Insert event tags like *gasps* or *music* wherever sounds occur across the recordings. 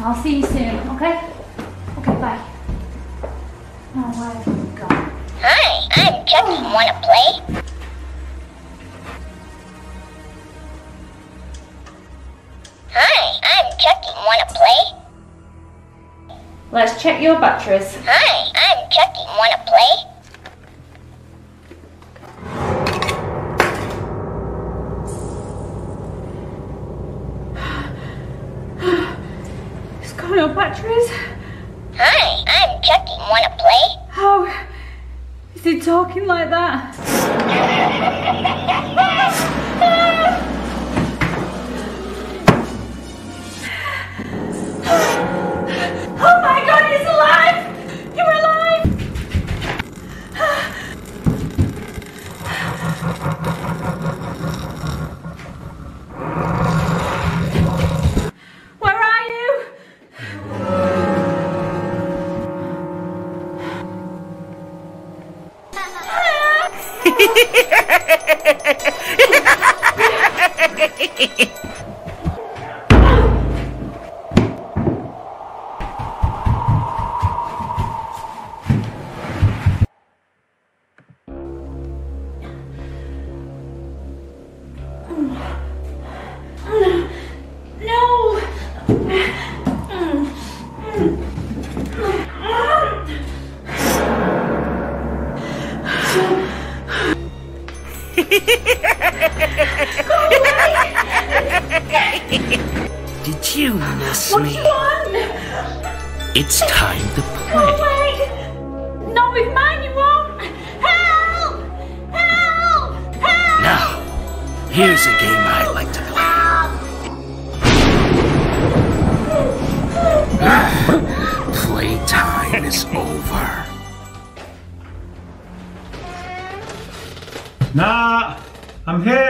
I'll see you soon, okay? Okay, bye. Oh, where have you gone? Hi, I'm Chucky. Wanna play? Hi, I'm Chucky. Wanna play? Let's check your batteries. Hi, I'm Chucky. Wanna play? It's got no batteries. Hi, I'm Chucky. Wanna play? How is he talking like that? Oh *laughs* my god, he's *laughs* alive! You're alive! Where are you? No! Did you miss What do me? you want? It's time to Go play. away! Not with mine, you won't! Help! Help! Help! Now, here's a game I like to play. Playtime is over. Nah, I'm here.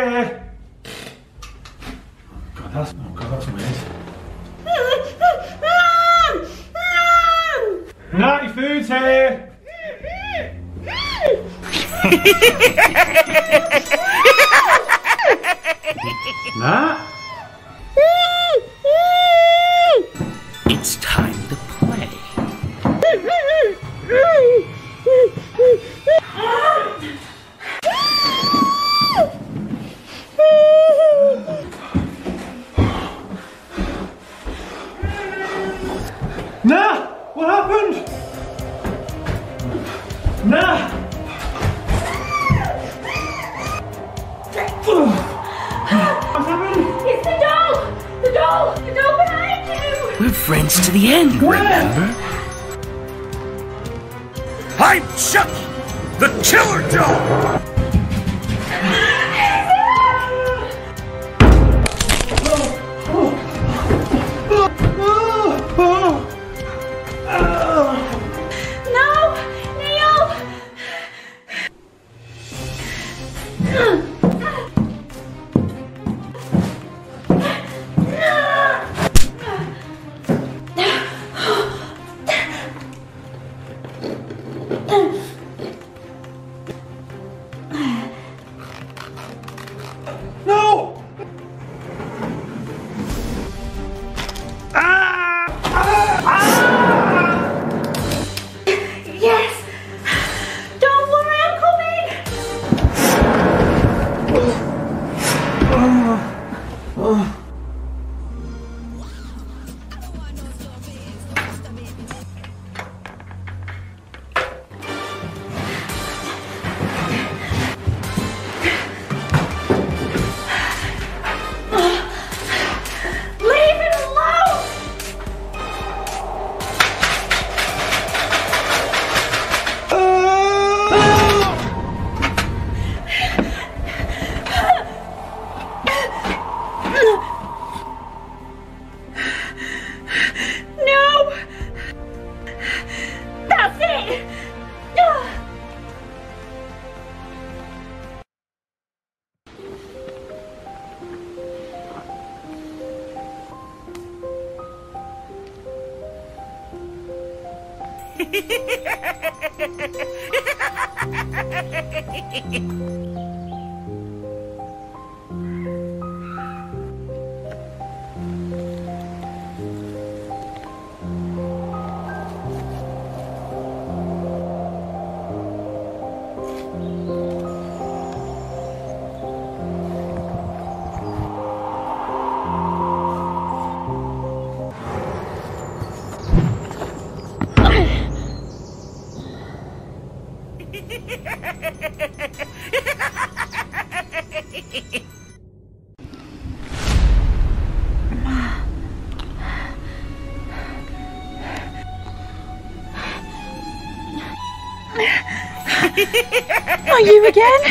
are you again? *laughs*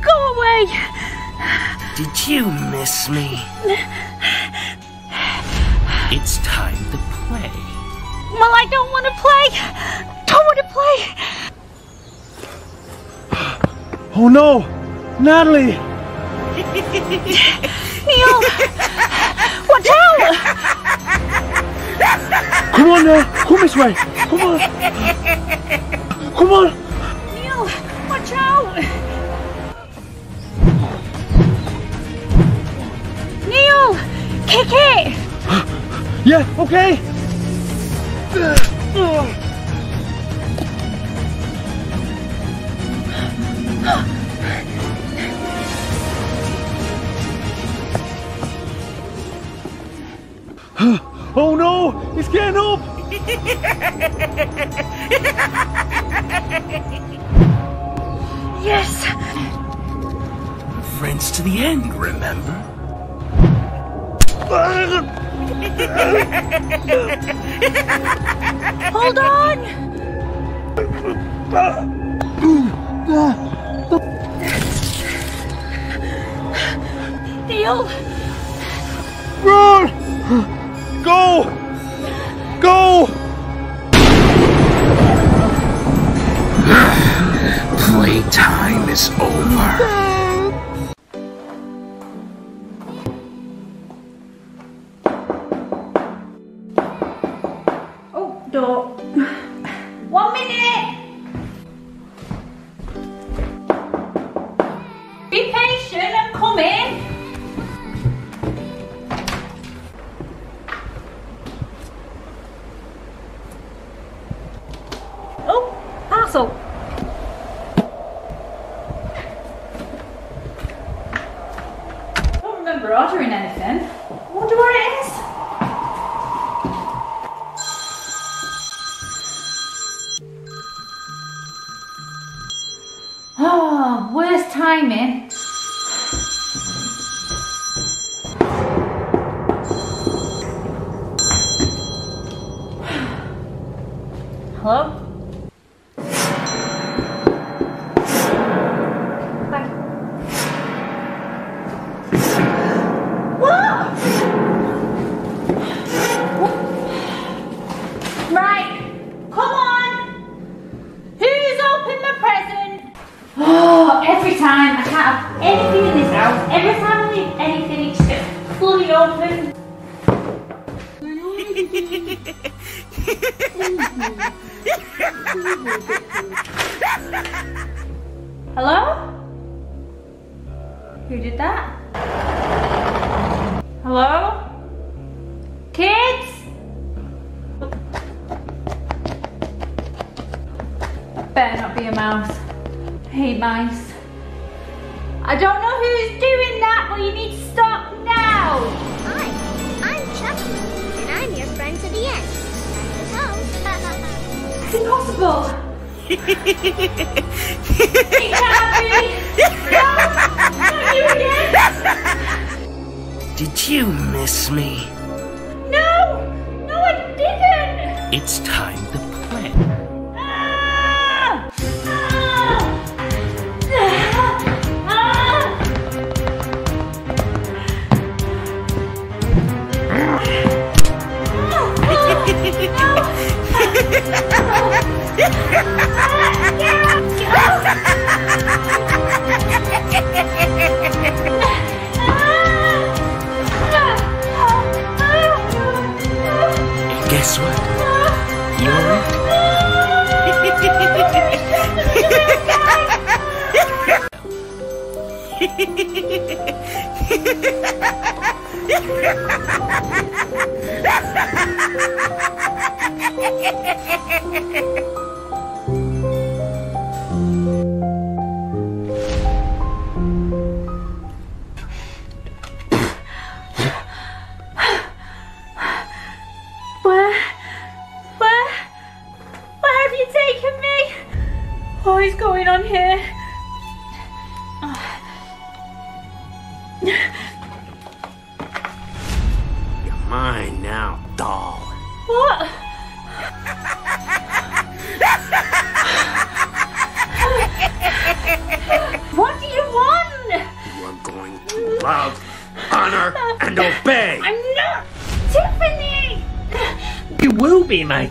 Go away! Did you miss me? It's time to play. Well, I don't want to play. Don't want to play. *gasps* Oh no, Natalie! *laughs* Neil, watch out! Come on now, come this way. Come on. Okay.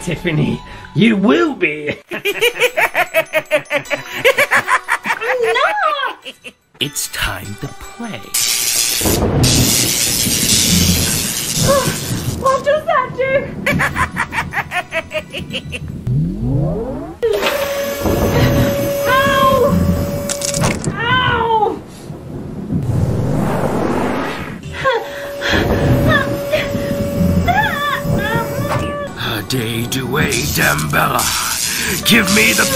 Tiffany. You will be. *laughs* Give me the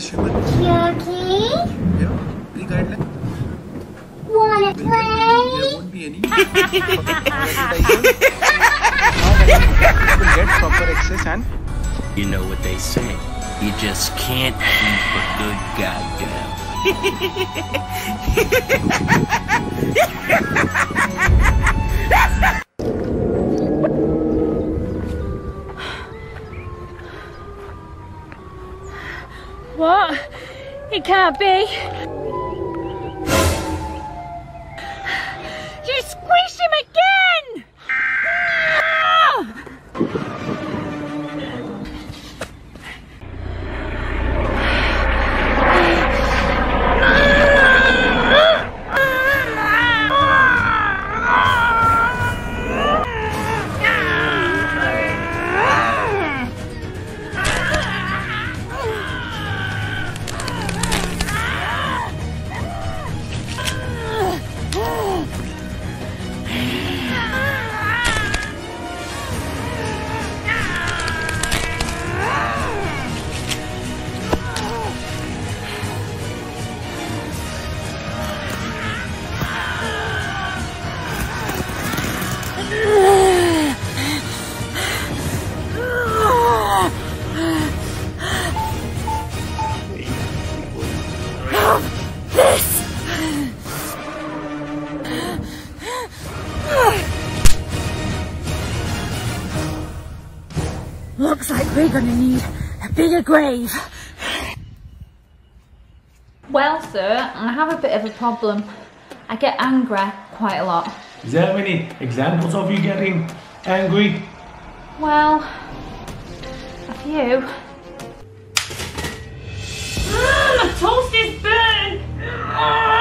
this request human Yogi, here the guideline wanna play? there won't be any get proper access and You know what they say. You just can't keep a good goddamn. *laughs* can't be. Grave. Well, sir, I have a bit of a problem. I get angry quite a lot. Is there any examples of you getting angry? Well, a few. Ah, my toast is burned!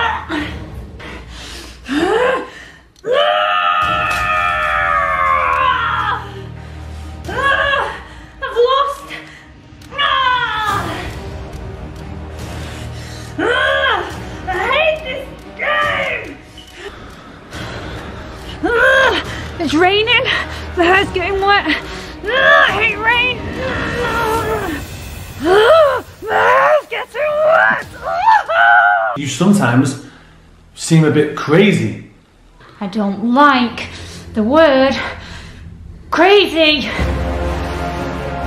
Seem a bit crazy. I don't like the word crazy.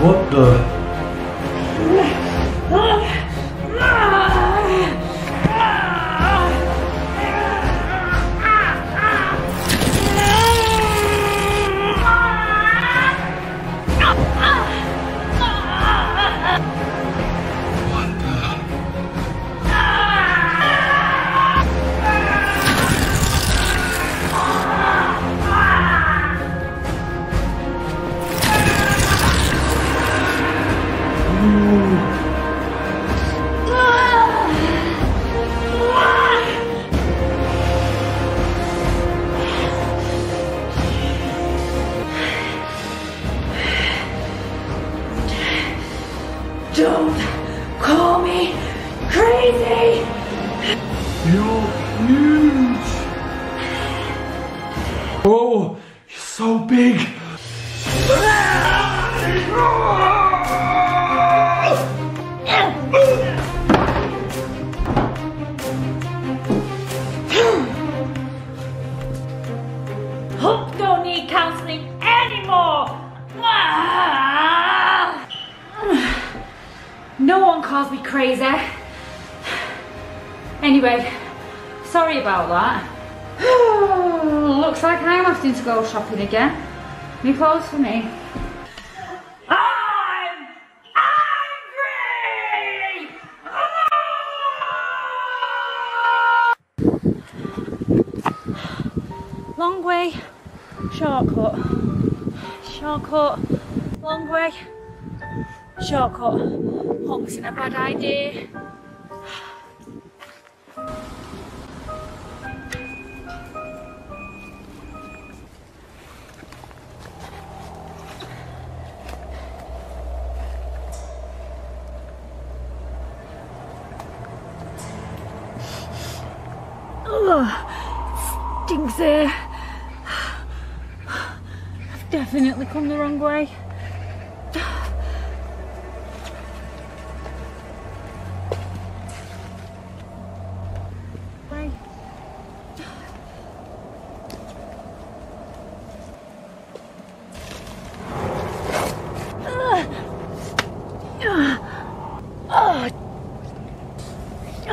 What the? *laughs* Clothes for me. I'm angry! Long way, shortcut. Shortcut, long way, shortcut. Hope isn't a bad idea. Come the wrong way.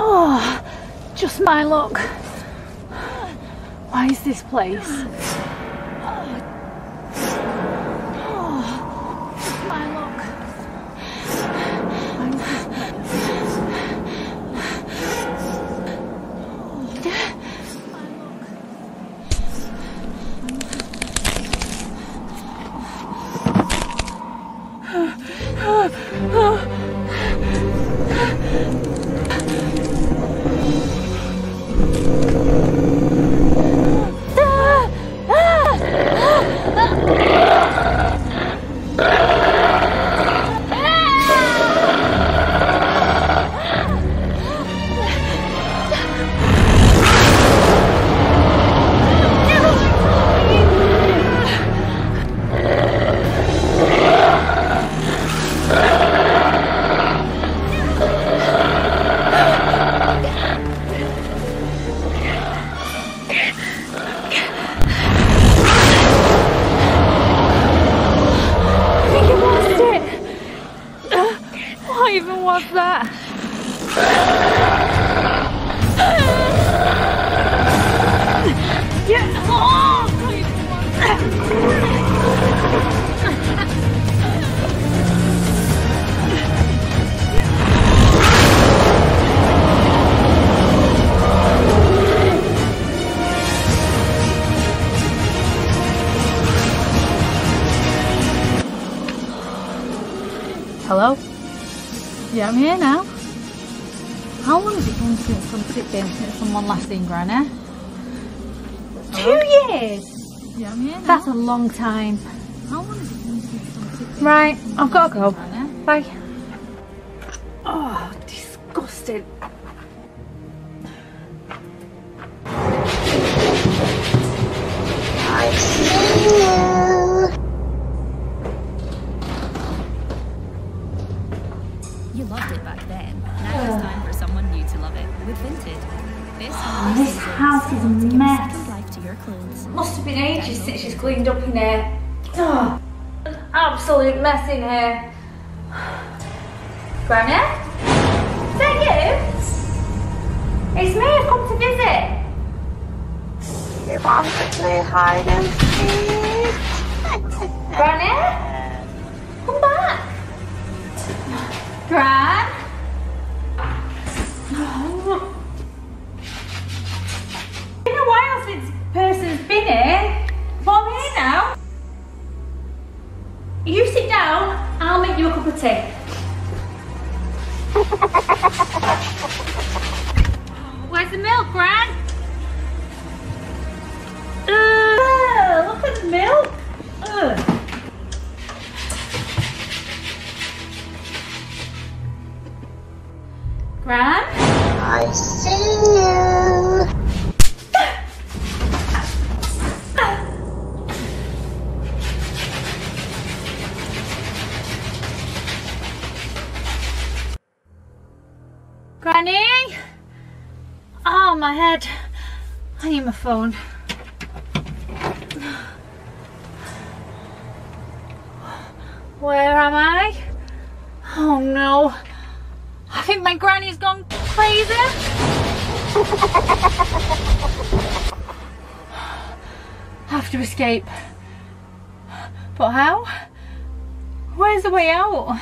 Oh, just my luck. Why is this place? I'm here now. How long has it been since, some, been since someone last seen Granny? Two years? Yeah, I'm here now. That's a long time. How long has it been since Right, I've got to go. Gran? I see you. Granny? Oh, my head. I need my phone. Where am I? Oh no. I think my granny's gone crazy. *laughs* have to escape. But how? Where's the way out?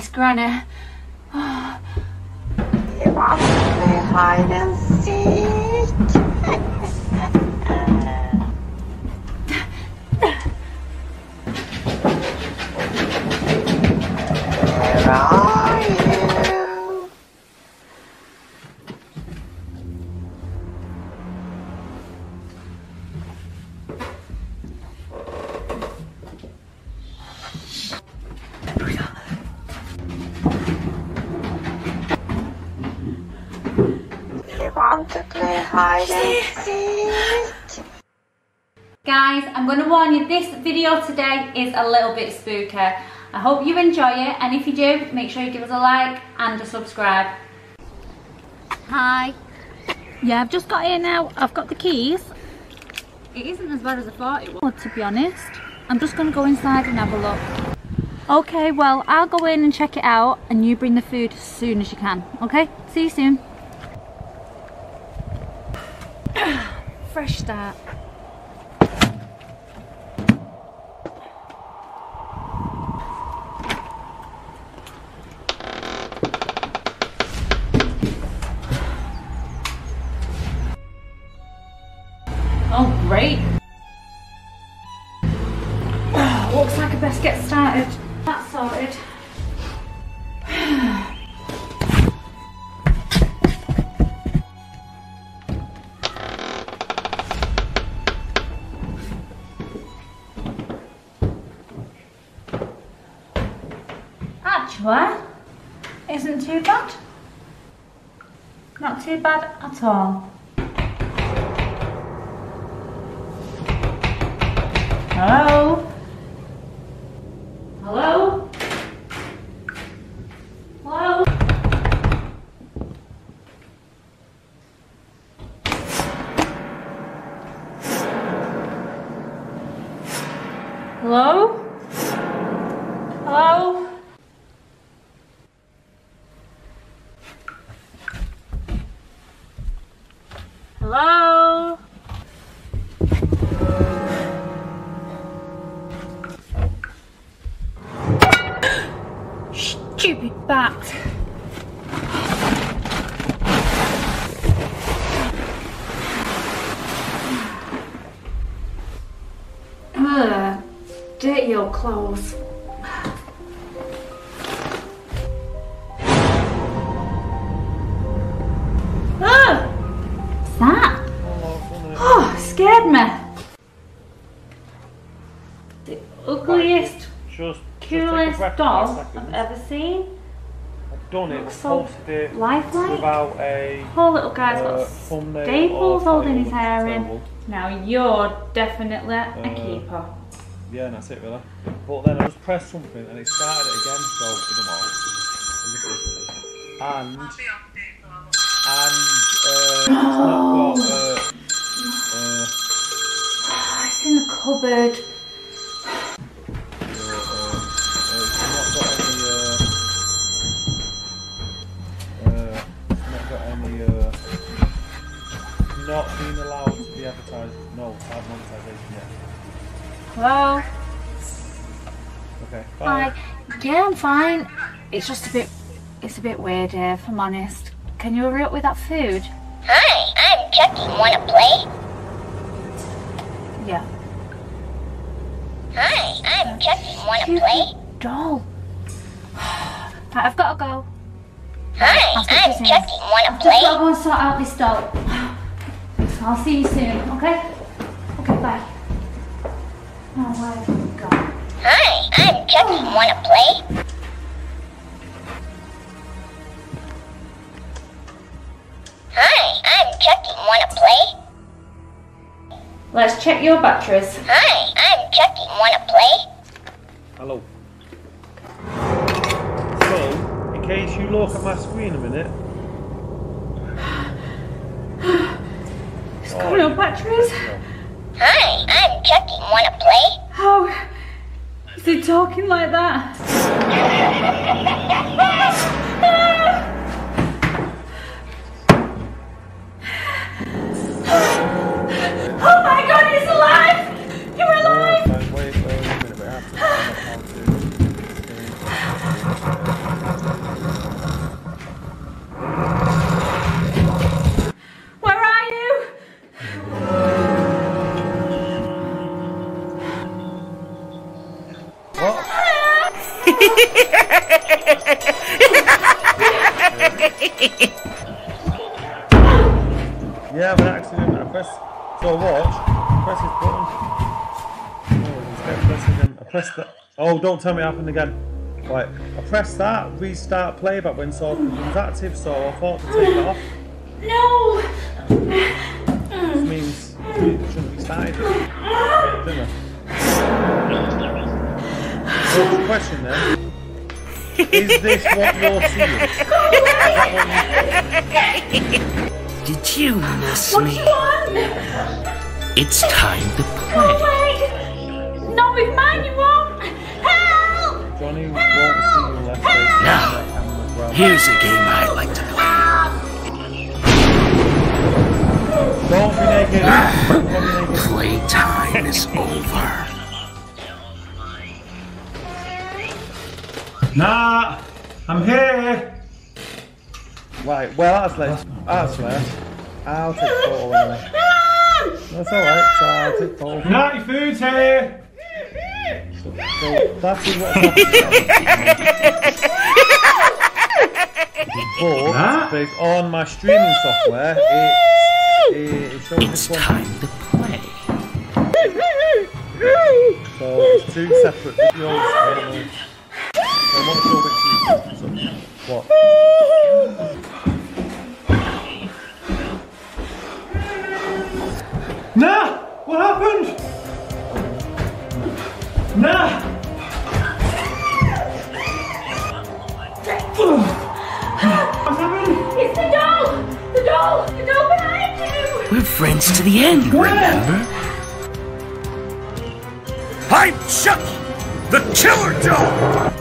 To Granny. Video today is a little bit spooky. I hope you enjoy it, and if you do, make sure you give us a like and a subscribe. Hi. Yeah, I've just got here now. I've got the keys. It isn't as bad as I thought it was, to be honest. I'm just going to go inside and have a look. Okay, well, I'll go in and check it out, and you bring the food as soon as you can. Okay? See you soon. *coughs* Fresh start. Bad at all. Hello? Oh. The ugliest Just, coolest doll I've ever seen. I've done it, Looks so posted it lifelike. without a Poor little guy's uh, got staples holding his hair in. Now you're definitely a Uh, keeper. Yeah, and that's it really. But then I just pressed something and it started it again, so it doesn't matter. And and uh, it's not got uh, uh, Oh, in the cupboard. uh, uh, it's not got any uh, uh, it's not got any uh, not being allowed to be advertised. No, have monetization yet. Hello? Okay, bye. Hi. Yeah, I'm fine. It's just a bit, it's a bit weird here, if I'm honest. Can you hurry up with that food? Hi, I'm Chucky. Wanna play? Yeah. Hi, I'm Chucky. Wanna play? Doll. *sighs* right, I've got to go. Hi, I'm Chucky. Wanna I've play? I've got to go and sort out this doll. *sighs* I'll see you soon, okay? Okay, bye. Oh, where have you gone? Hi, I'm Chucky. Oh. Wanna play? Hi, I'm Chucky. Wanna play? Let's check your batteries. Hi, I'm Chucky. Wanna play? Hello. So, in case you look at my screen a minute. It's coming up batteries. Hi, I'm Chucky. Wanna play? How is he talking like that? *laughs* Oh my god, he's alive! You're alive! I Where are you? Yeah, by accident, I press. So watch. Press this button. Oh, pressing them, I pressed that. Oh, don't tell me it happened again. Right, I press that, restart playback when sword was active, so I thought to take it off. No! This means it shouldn't be started. Didn't I? So the question then. Is this what you're seeing? *laughs* Is that what you Did you miss What me? you want? It's time to No play. way! Not with mine, you won't! Help! Johnny won't see you unless they see Now, their camera as well. Here's a game I like to play. Don't be naked. Don't be naked. Playtime is *laughs* over. Nah, I'm here. Right, well, that's less. That's less. I'll take photo anyway. That's alright, so I'll take photo. Nah, your food's here. So, so that is what's happening. But, but on my streaming software, it's, it shows It's this one. time to play. So it's two separate videos. So I'm not sure which is so, what. Nah! What happened? Nah! What's happened? It's the doll! The doll! The doll behind you! We're friends to the end, remember? I'm Chucky, the killer doll!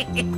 Hehehehe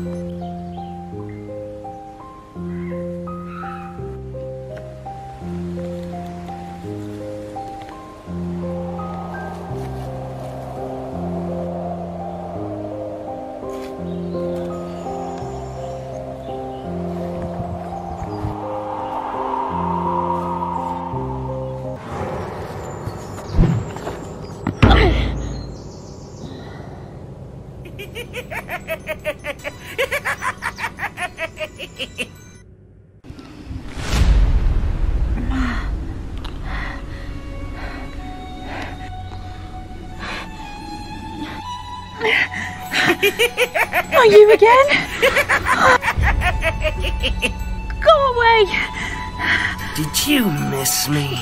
lovely.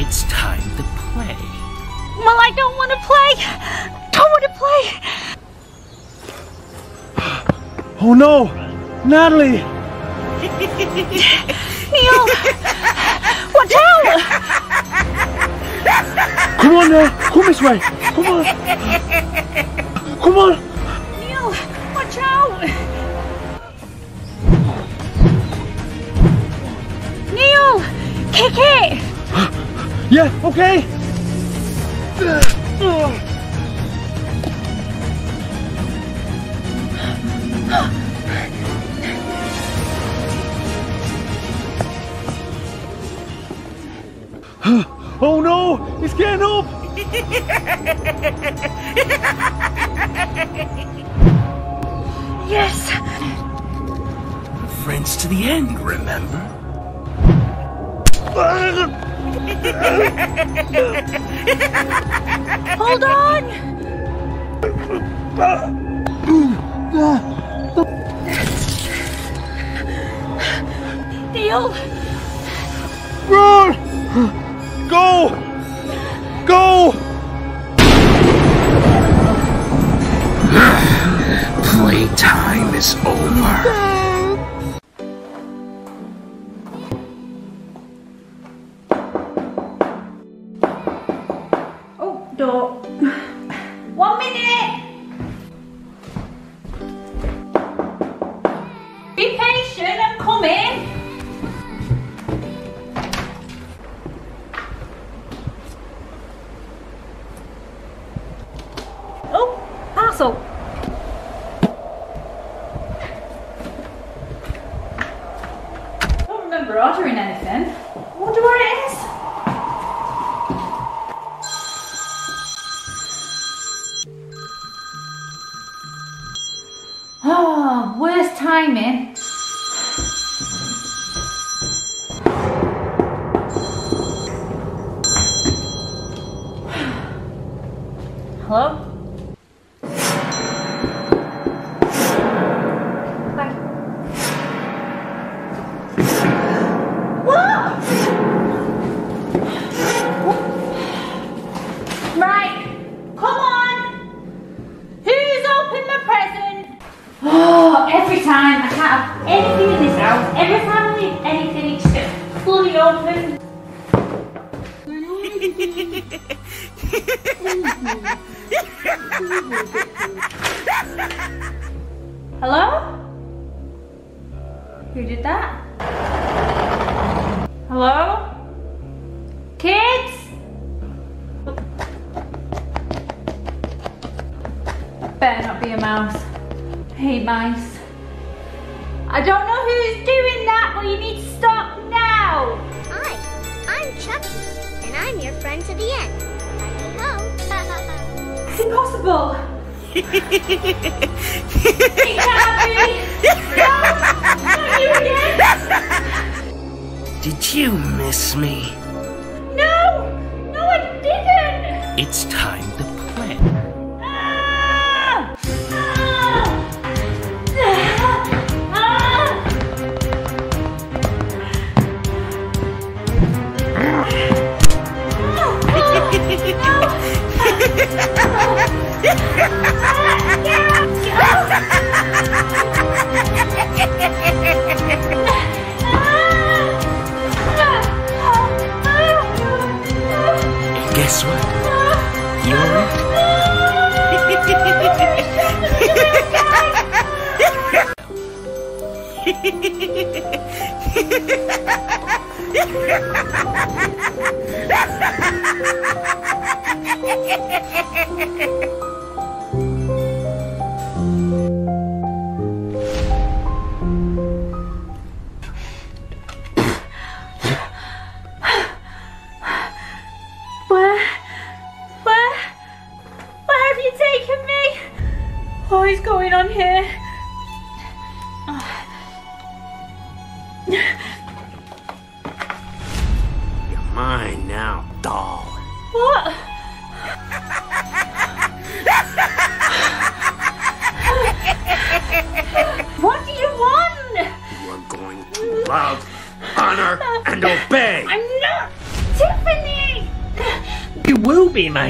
it's time to play. Well, I don't want to play. Don't want to play. *gasps* Oh no, Natalie! *laughs* Neil, watch out! Come on now, come this way. field? Run! Go! Go! *sighs* Playtime is over.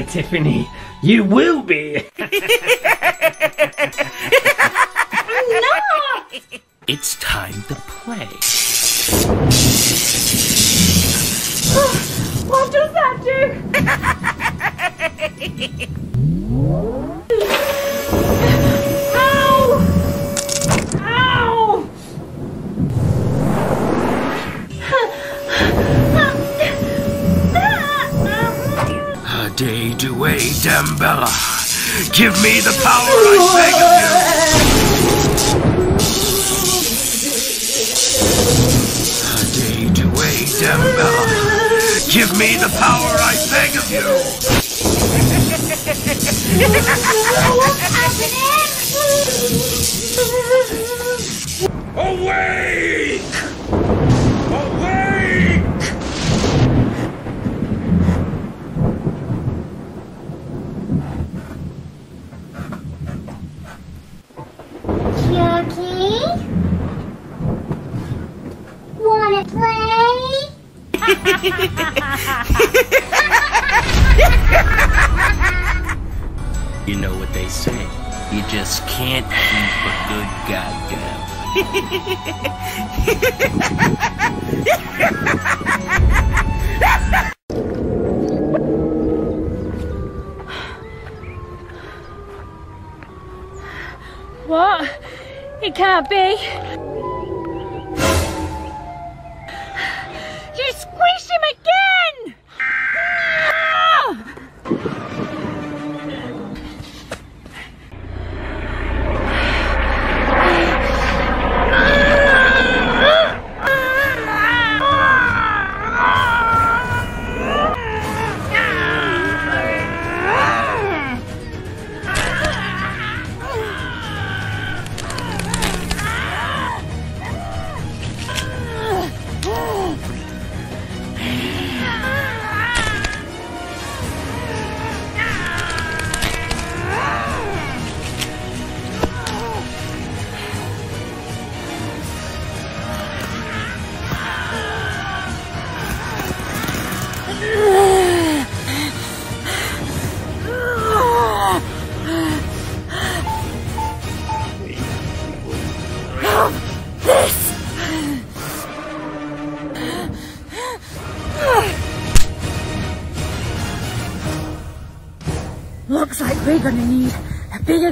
Tiffany. You will be. I'm *laughs* not! It's time to play. Oh, what does that do? *laughs* Damballa. Give me the power I beg of you. A day to wait, Damballa. Give me the power I beg of you. Awake! You just can't keep a good goddamn. What? It can't be.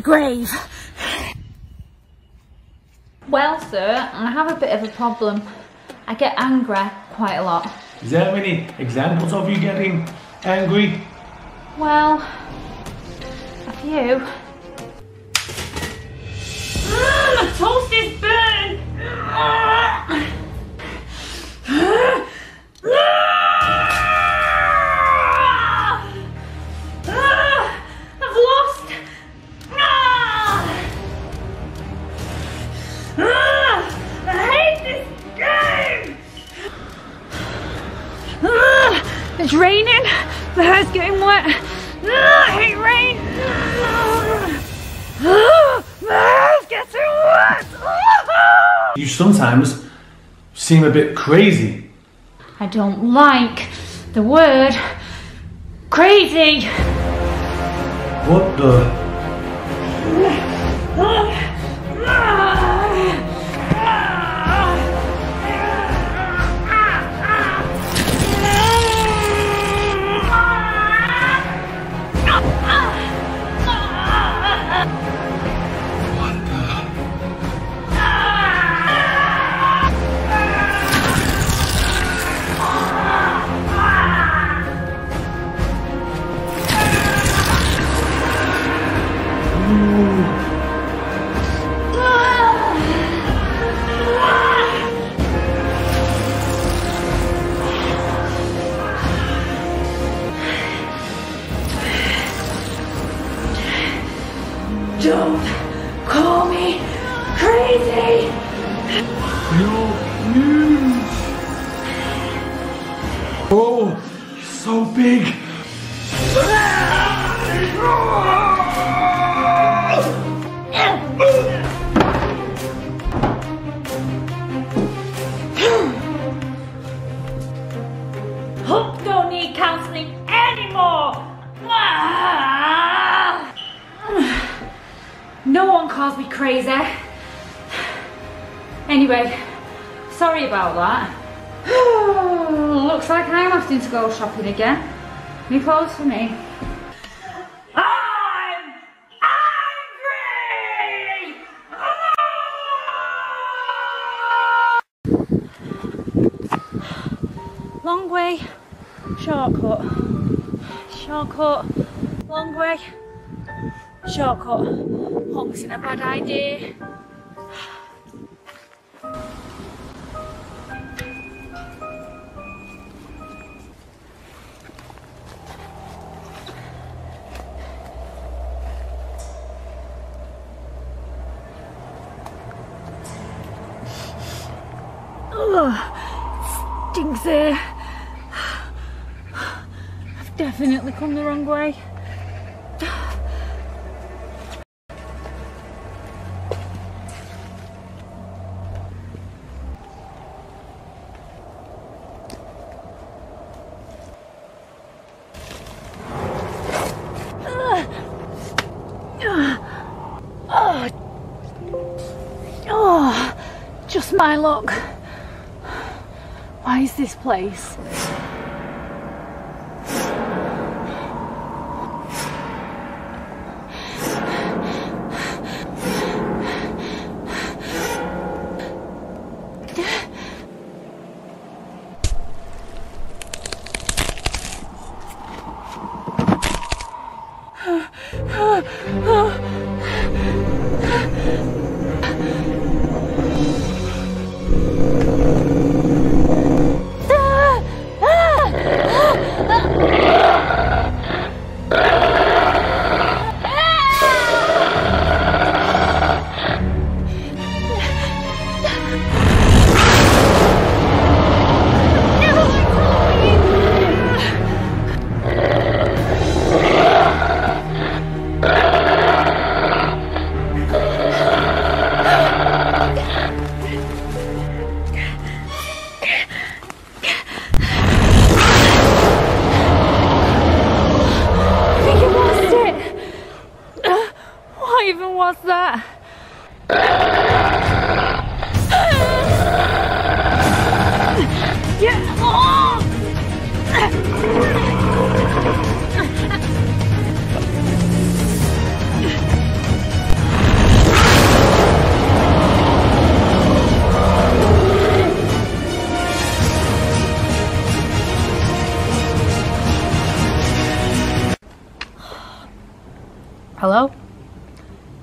Grave. Well, sir, I have a bit of a problem. I get angry quite a lot. Is there any examples of you getting angry? Well, seem a bit crazy. I don't like the word shortcut. Hope isn't a bad idea. Ugh, luck. Why is this place?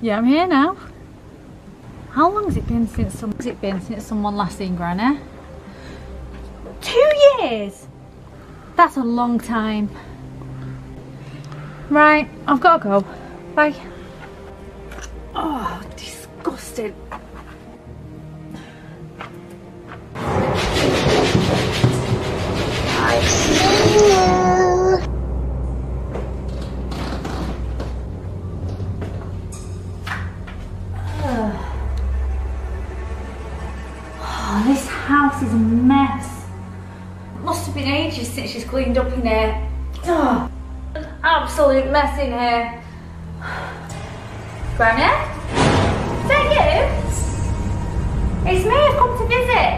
Yeah, I'm here now. How long has it been since some has it been since someone last seen Granny? Two years? That's a long time. Right, I've got to go. Bye. Oh, disgusting. Absolute mess in here. Granny? Is that you? It's me, I've come to visit.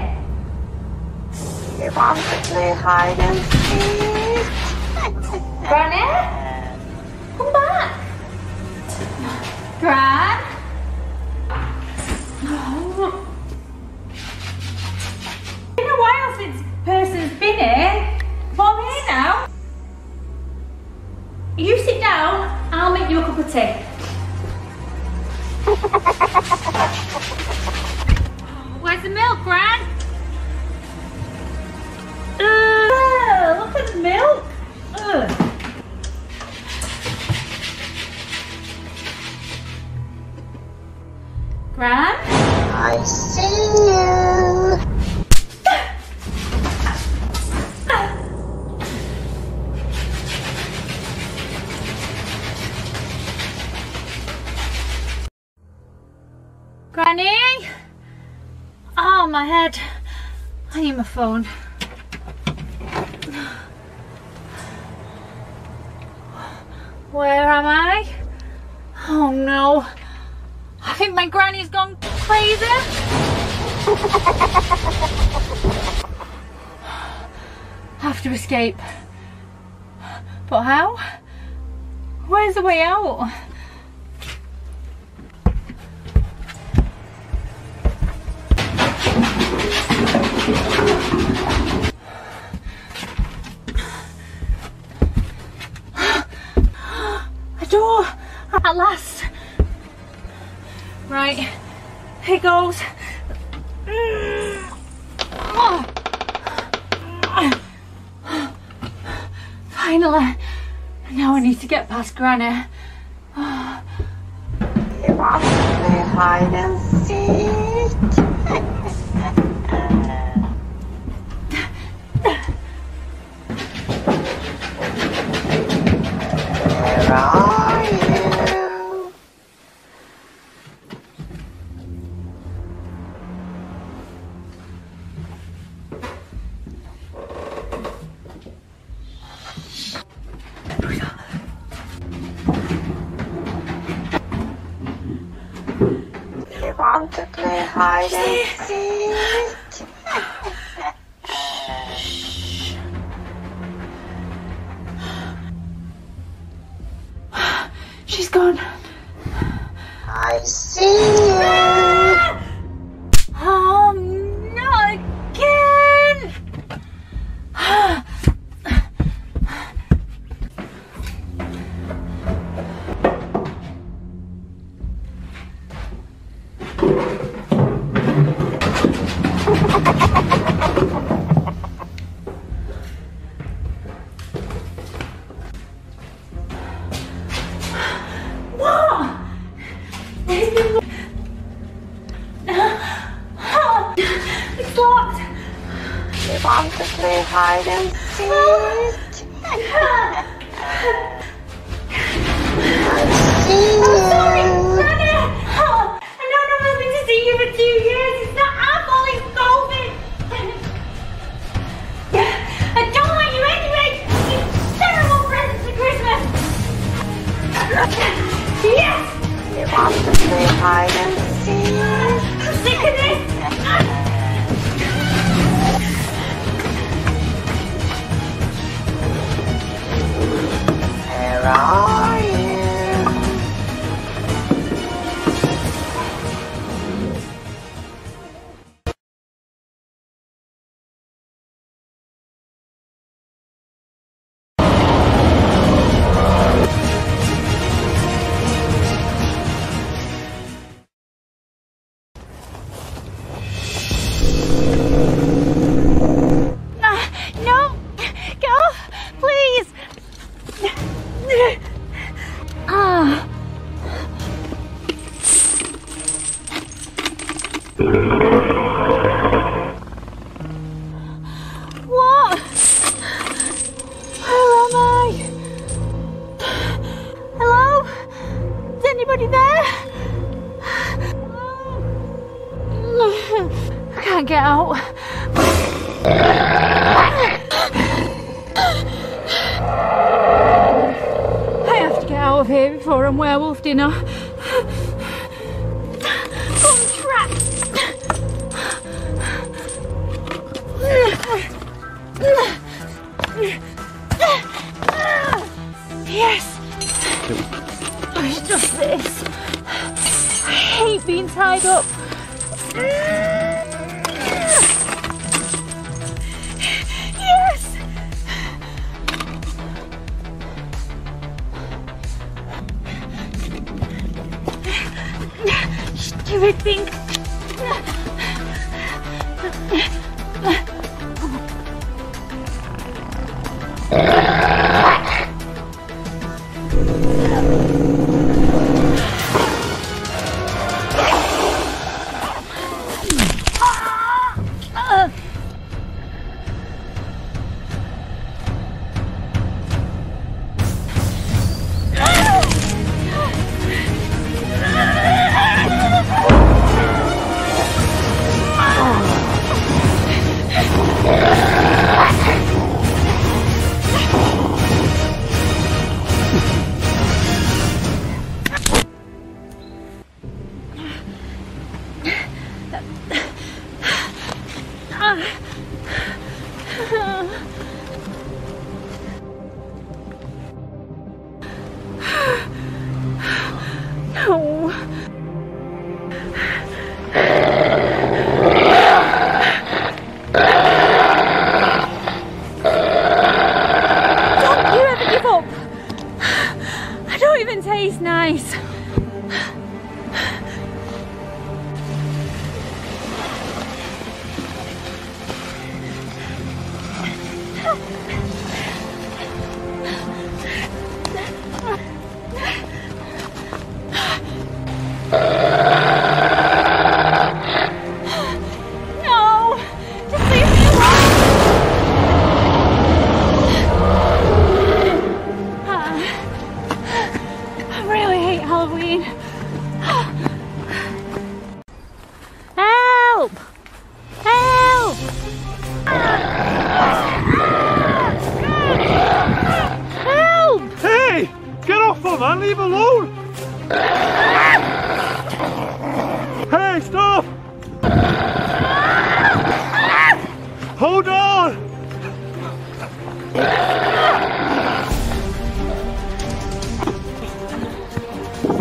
You want to play hide and seek? Granny? Come back. Gran? Phone. Get past hide and seek?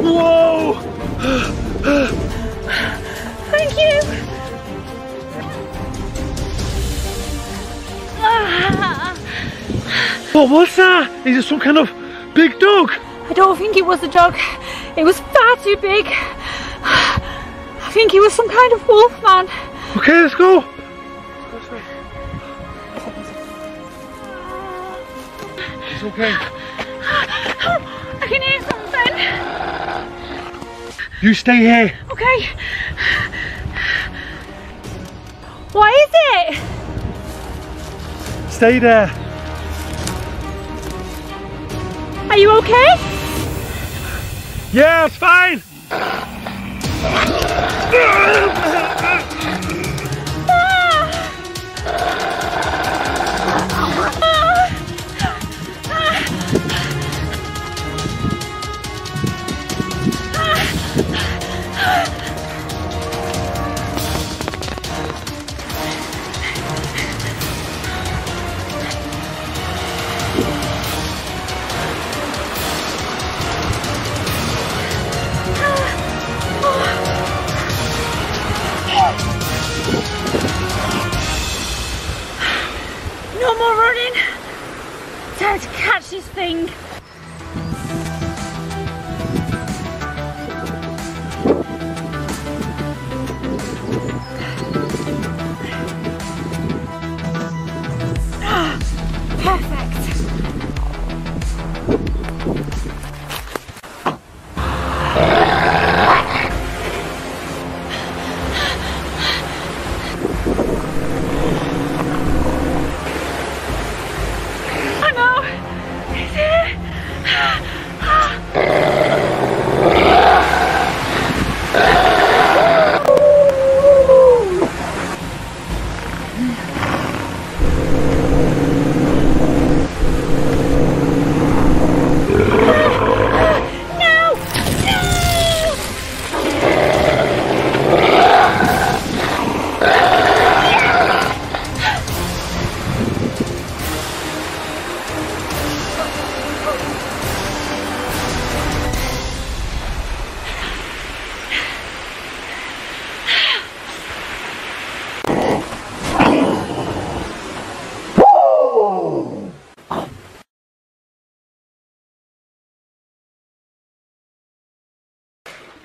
Whoa! *gasps* Thank you! Ah, What was that? Is it some kind of big dog? I don't think it was a dog. It was far too big. I think it was some kind of wolf man. Okay, let's go. It's okay. I can hear something. You stay here. Okay. What is it? Stay there. Are you okay? Yeah, it's fine. This thing.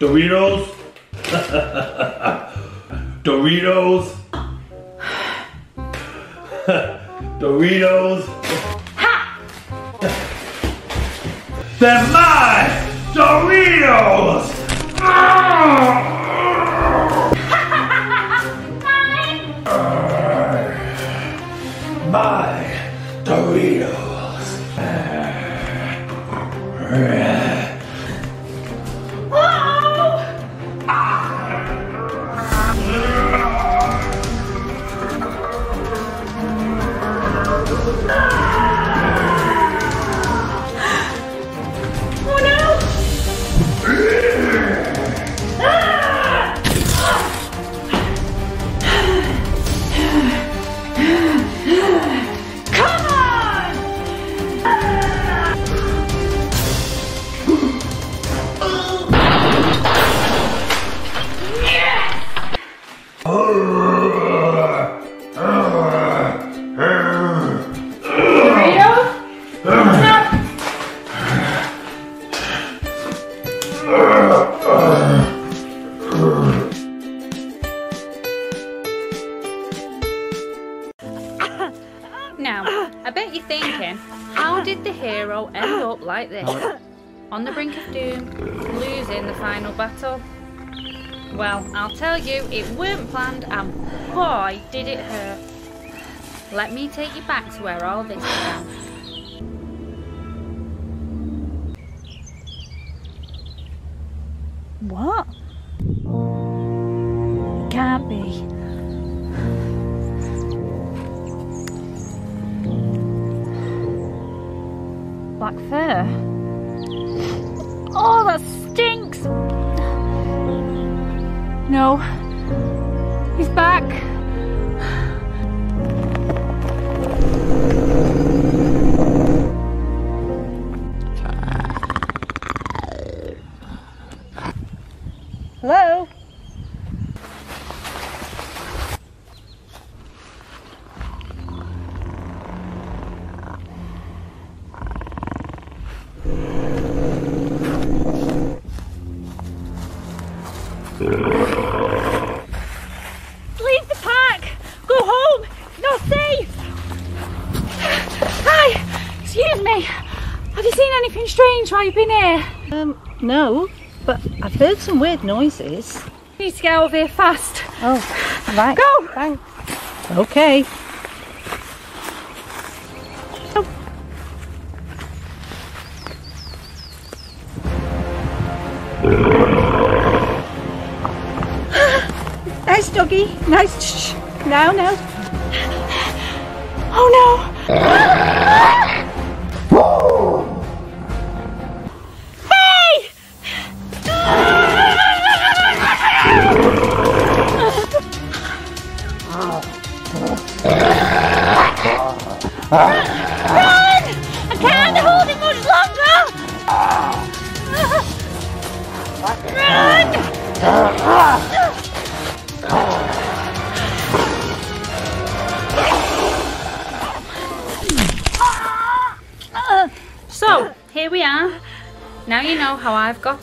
Doritos. Doritos. Doritos. They're mine! Like this? *coughs* On the brink of doom, losing the final battle? Well, I'll tell you, it weren't planned and boy did it hurt. Let me take you back to where all this began. *sighs* What? Black fur? You've been here? Um, no, but I've heard some weird noises. You need to get over here fast. Oh, right. Go! Thanks. Okay. *gasps* Nice doggy. Nice. Now, now.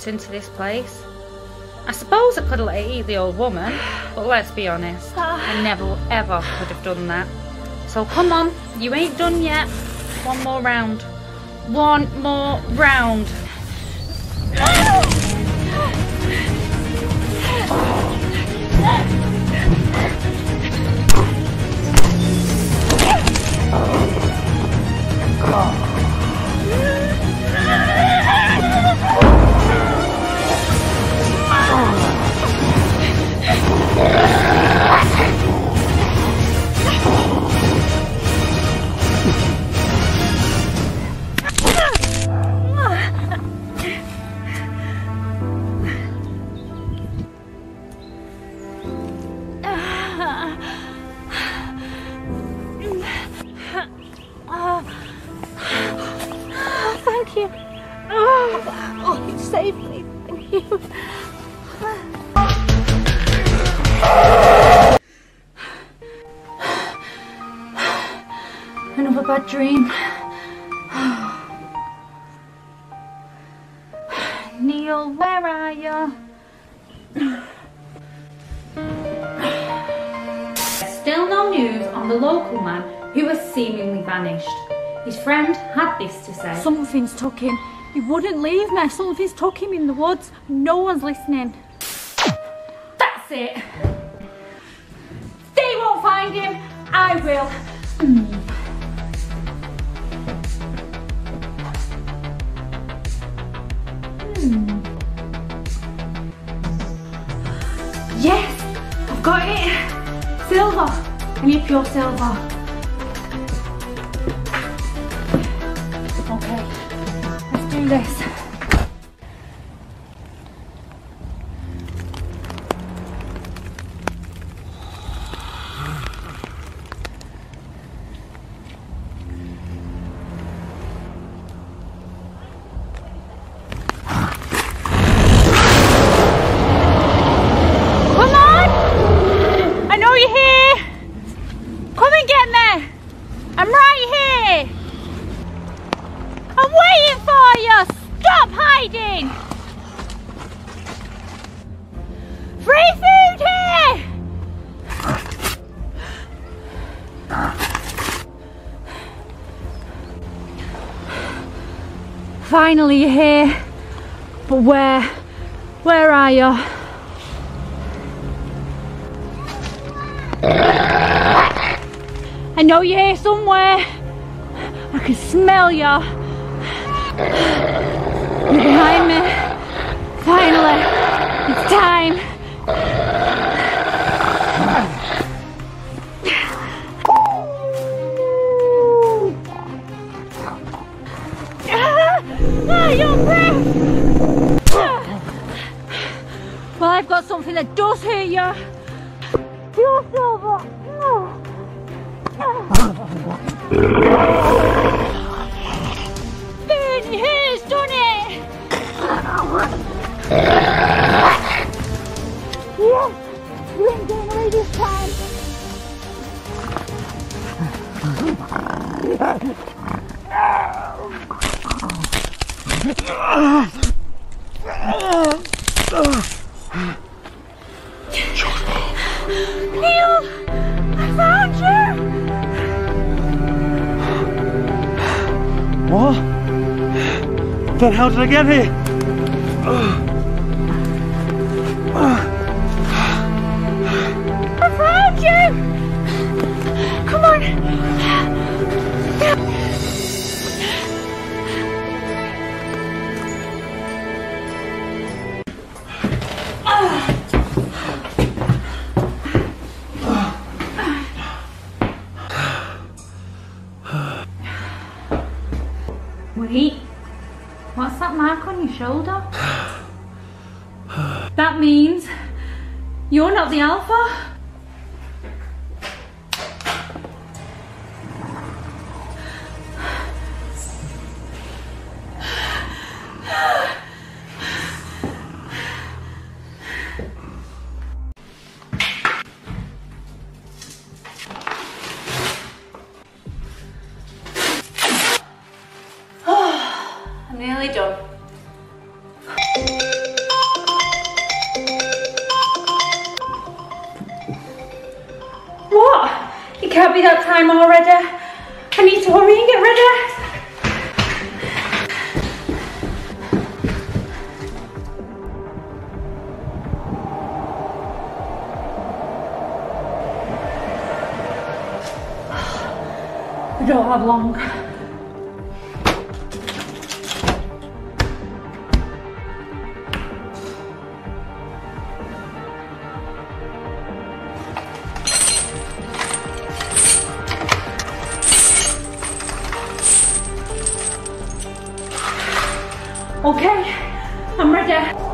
Into this place. I suppose I could have let it eat the old woman, but let's be honest, I ah. never ever could have done that. So come on, you ain't done yet. One more round. One more round. He wouldn't leave me. Something's took him in the woods. No one's listening. That's it. They won't find him. I will. Mm. Hmm. Yes, I've got it. Silver. I need pure silver. Let's finally here but where where are you? I know you're here somewhere. I can smell you. You're behind me. Finally it's time. Forget me. long. Okay, I'm ready.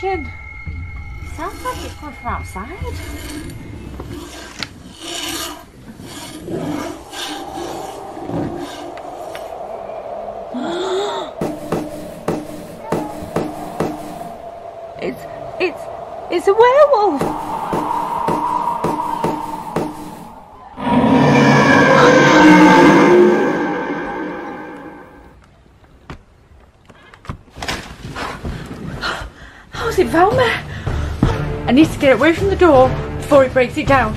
kitchen. Sounds like it's coming from outside. *gasps* it's, it's, it's a whale. Velma! I need to get away from the door before it breaks it down.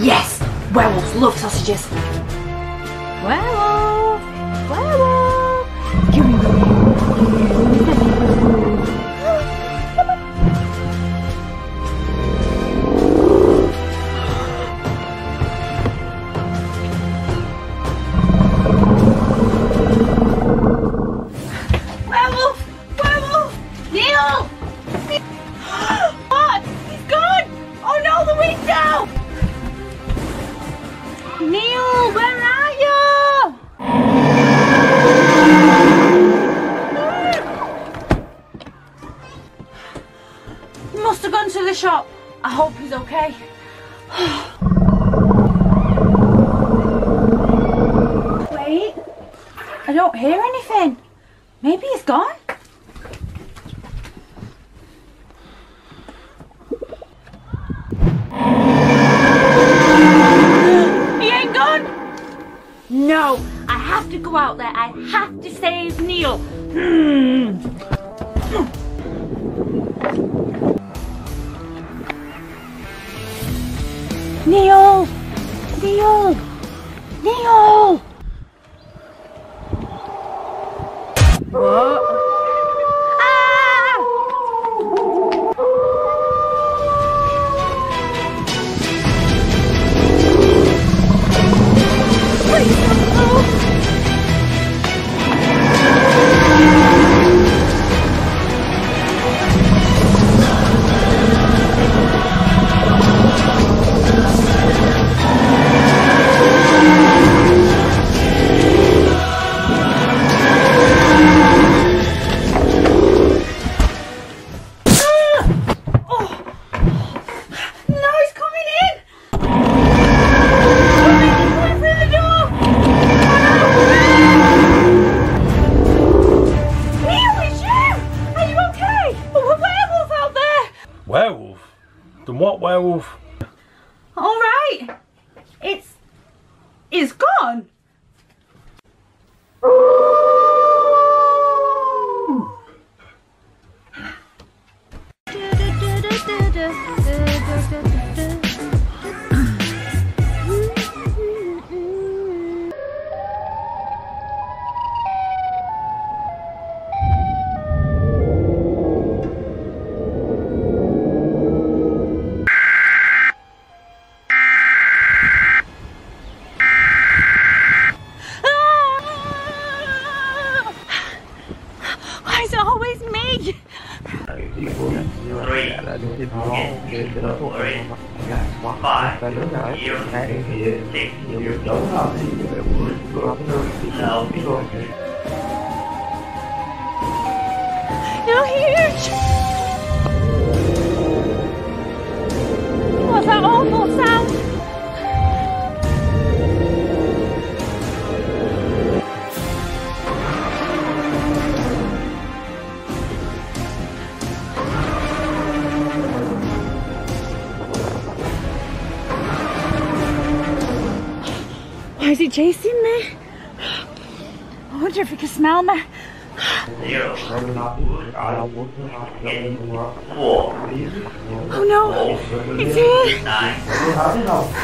Yes! Werewolves love sausages. Werewolf! Werewolf!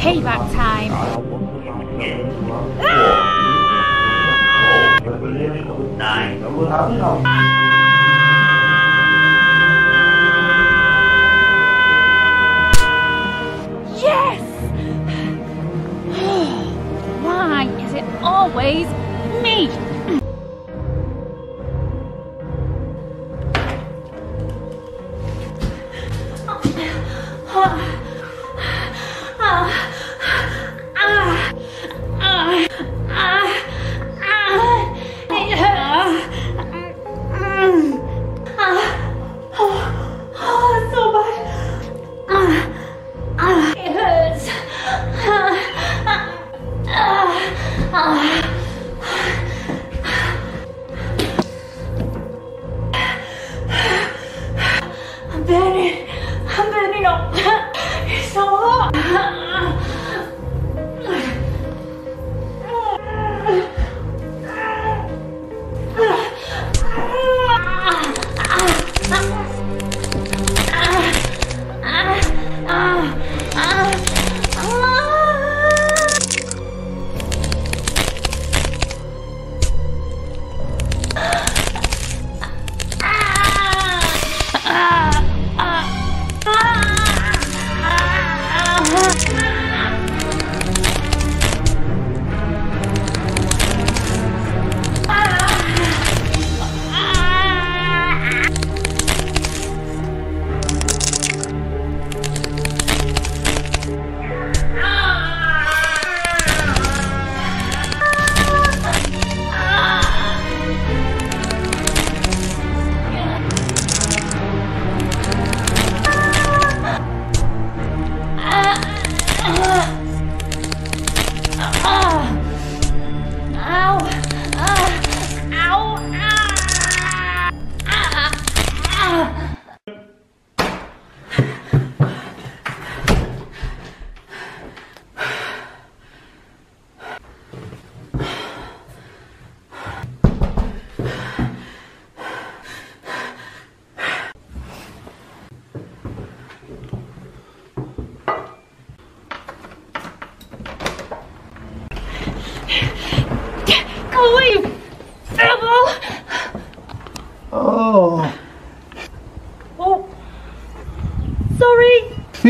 Payback time. Yes! *gasps* Why is it always me?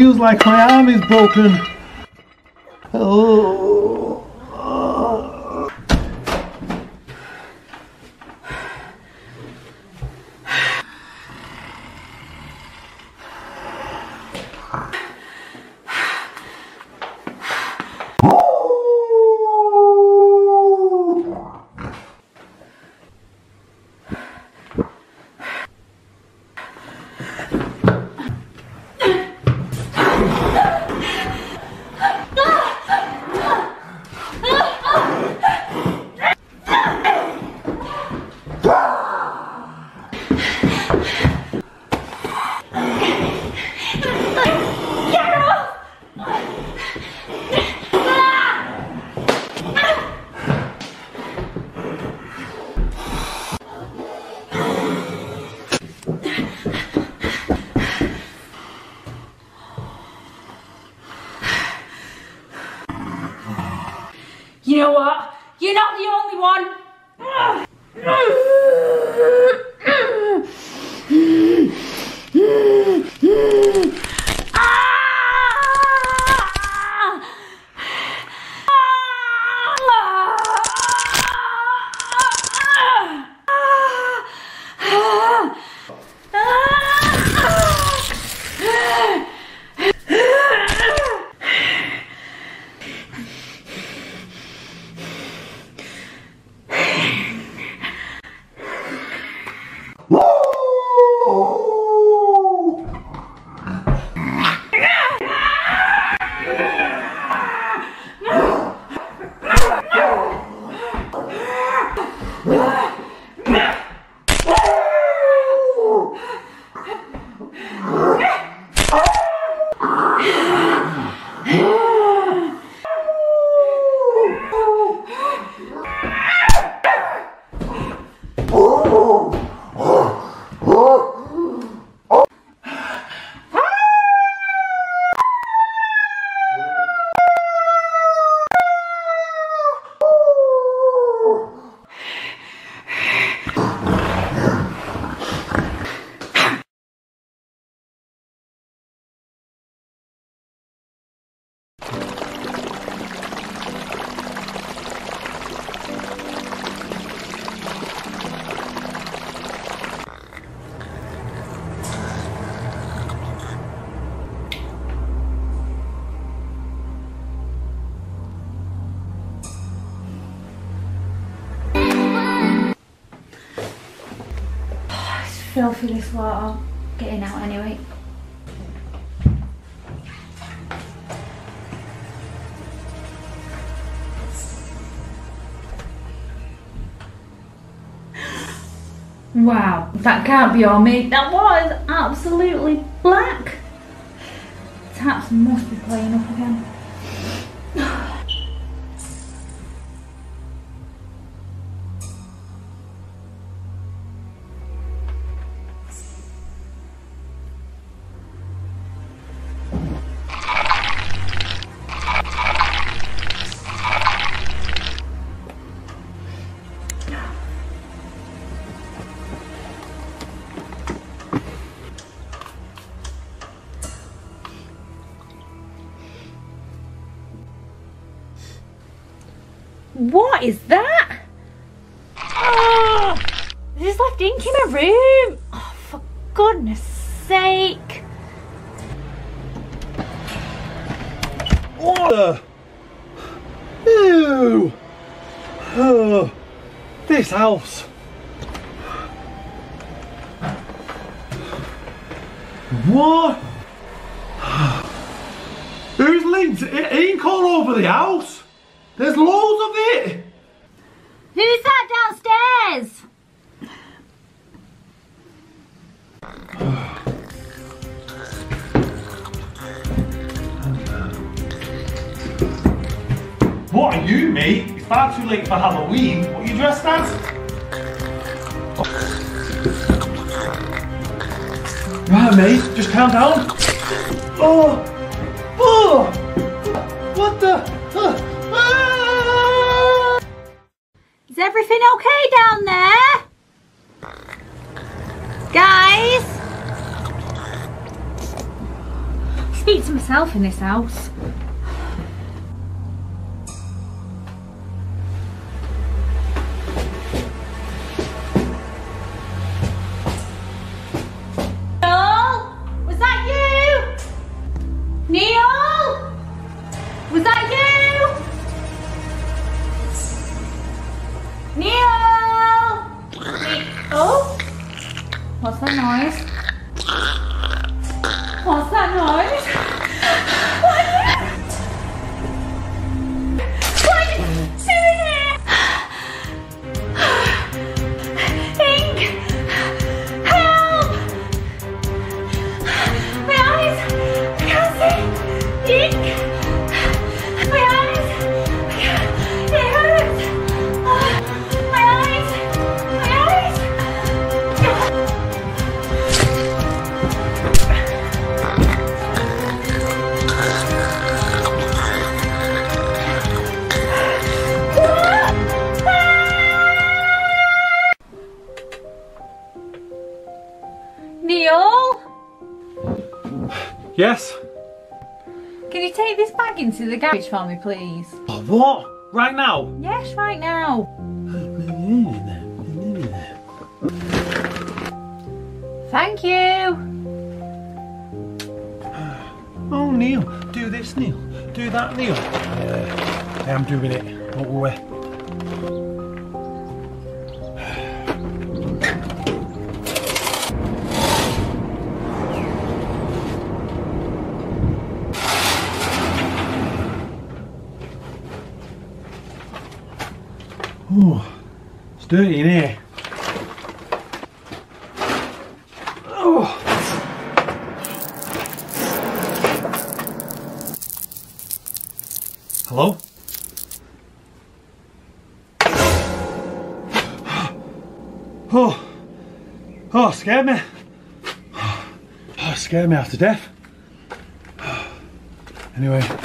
Feels like my arm is broken. you know what? You're not the only one. Filthy this water. Getting out anyway. *gasps* Wow, that can't be on me. That water is absolutely black. Taps must be playing up again. House. What? There's linked ink all over the house. There's loads of it. Who's that downstairs? What are you, mate? It's far too late for Halloween. Calm down. Oh! Oh! What the? Ah! Is everything okay down there? Guys? Speak to myself in this house. Garage for me, please? Oh, what? Right now? Yes, right now. Thank you. Oh, Neil, do this, Neil. Do that, Neil. Uh, yeah, I am doing it. Don't worry. Dirty in here. Oh. Hello? *gasps* Oh, oh, scared me. *sighs* Oh, scared me after death. *sighs* Anyway.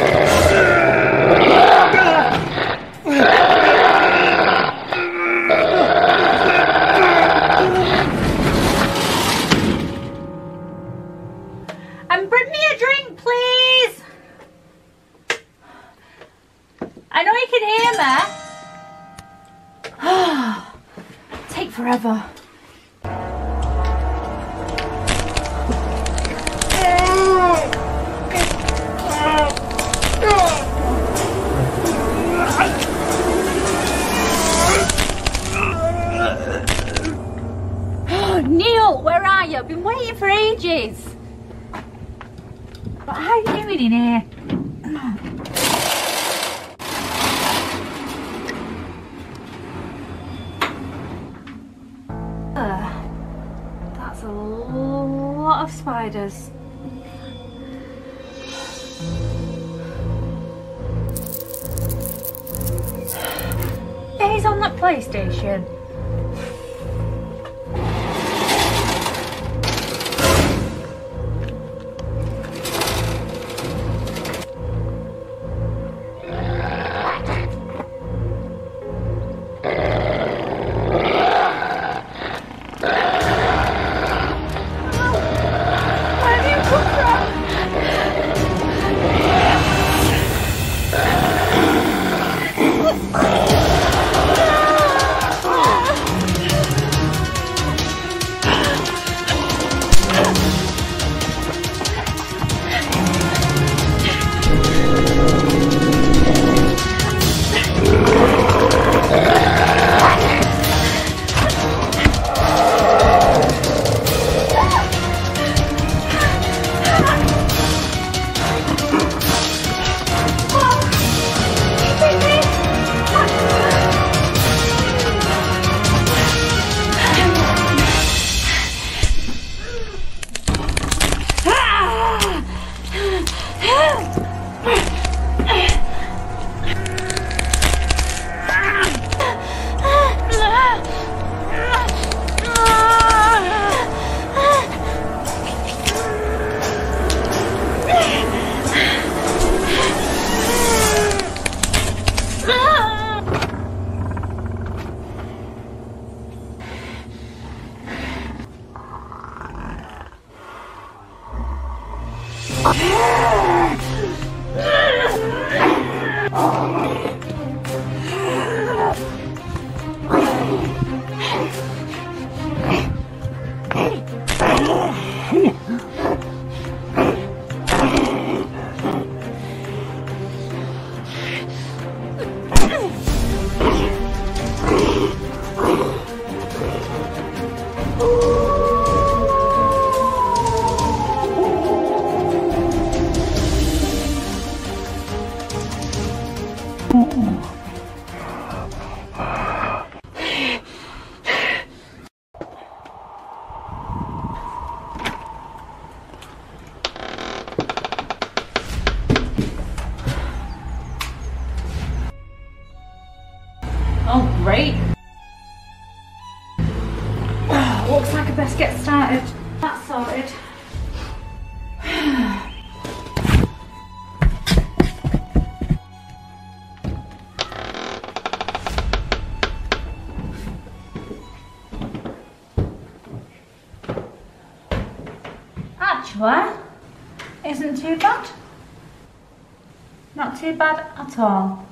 错。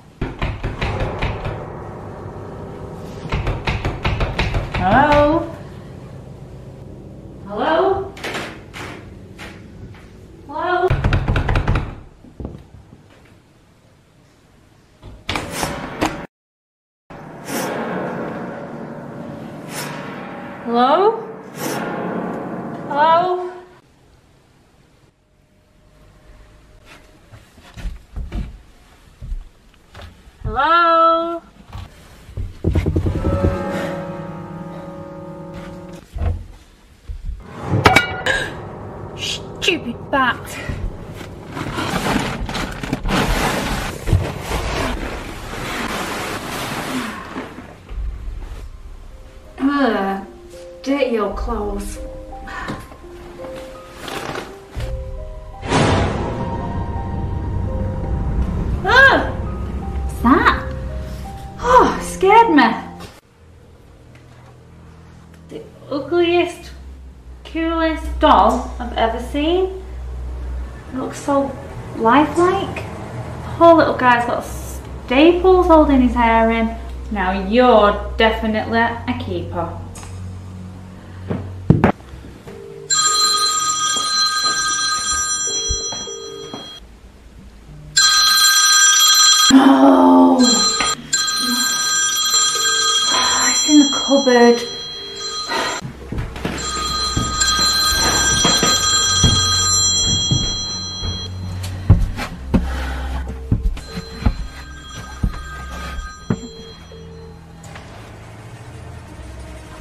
Holding his hair in. Now you're definitely a keeper.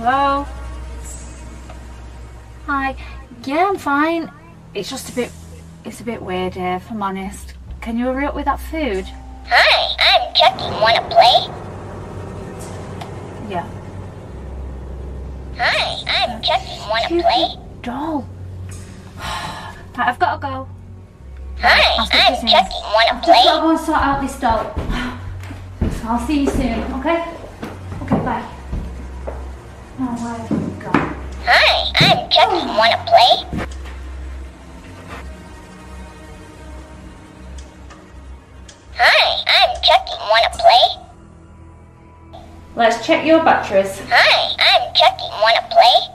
Hello? Hi. Yeah, I'm fine. It's just a bit, it's a bit weird here, if I'm honest. Can you hurry up with that food? Hi, I'm Chucky. Wanna play? Yeah. Hi, I'm Chucky. Wanna play? Doll. *sighs* right, I've gotta go. Hi, I'm Chucky. Wanna I've play? I've gotta go and sort out this doll. *sighs* I'll see you soon, okay? Okay, bye. Hi, I'm Chucky. Wanna play? Hi, I'm Chucky. Wanna play? Let's check your batteries. Hi, I'm Chucky. Wanna play?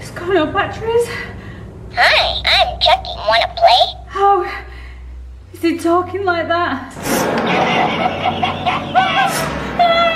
It's got no batteries. I'm Wanna play? How is he talking like that? *laughs*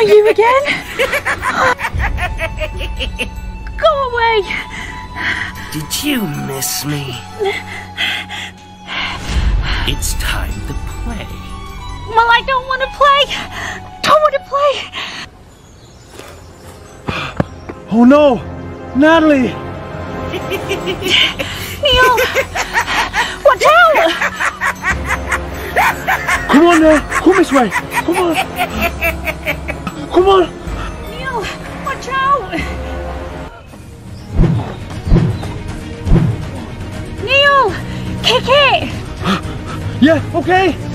are you again? *laughs* Go away! Did you miss me? It's time to play. Well, I don't want to play. Don't want to play. *gasps* Oh no, Natalie! *laughs* Neil, watch out! Come on now, come this way. Okay?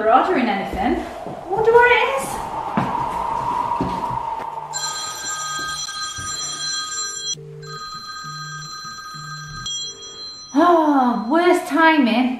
embroider in anything. I wonder where it is. Oh, worst timing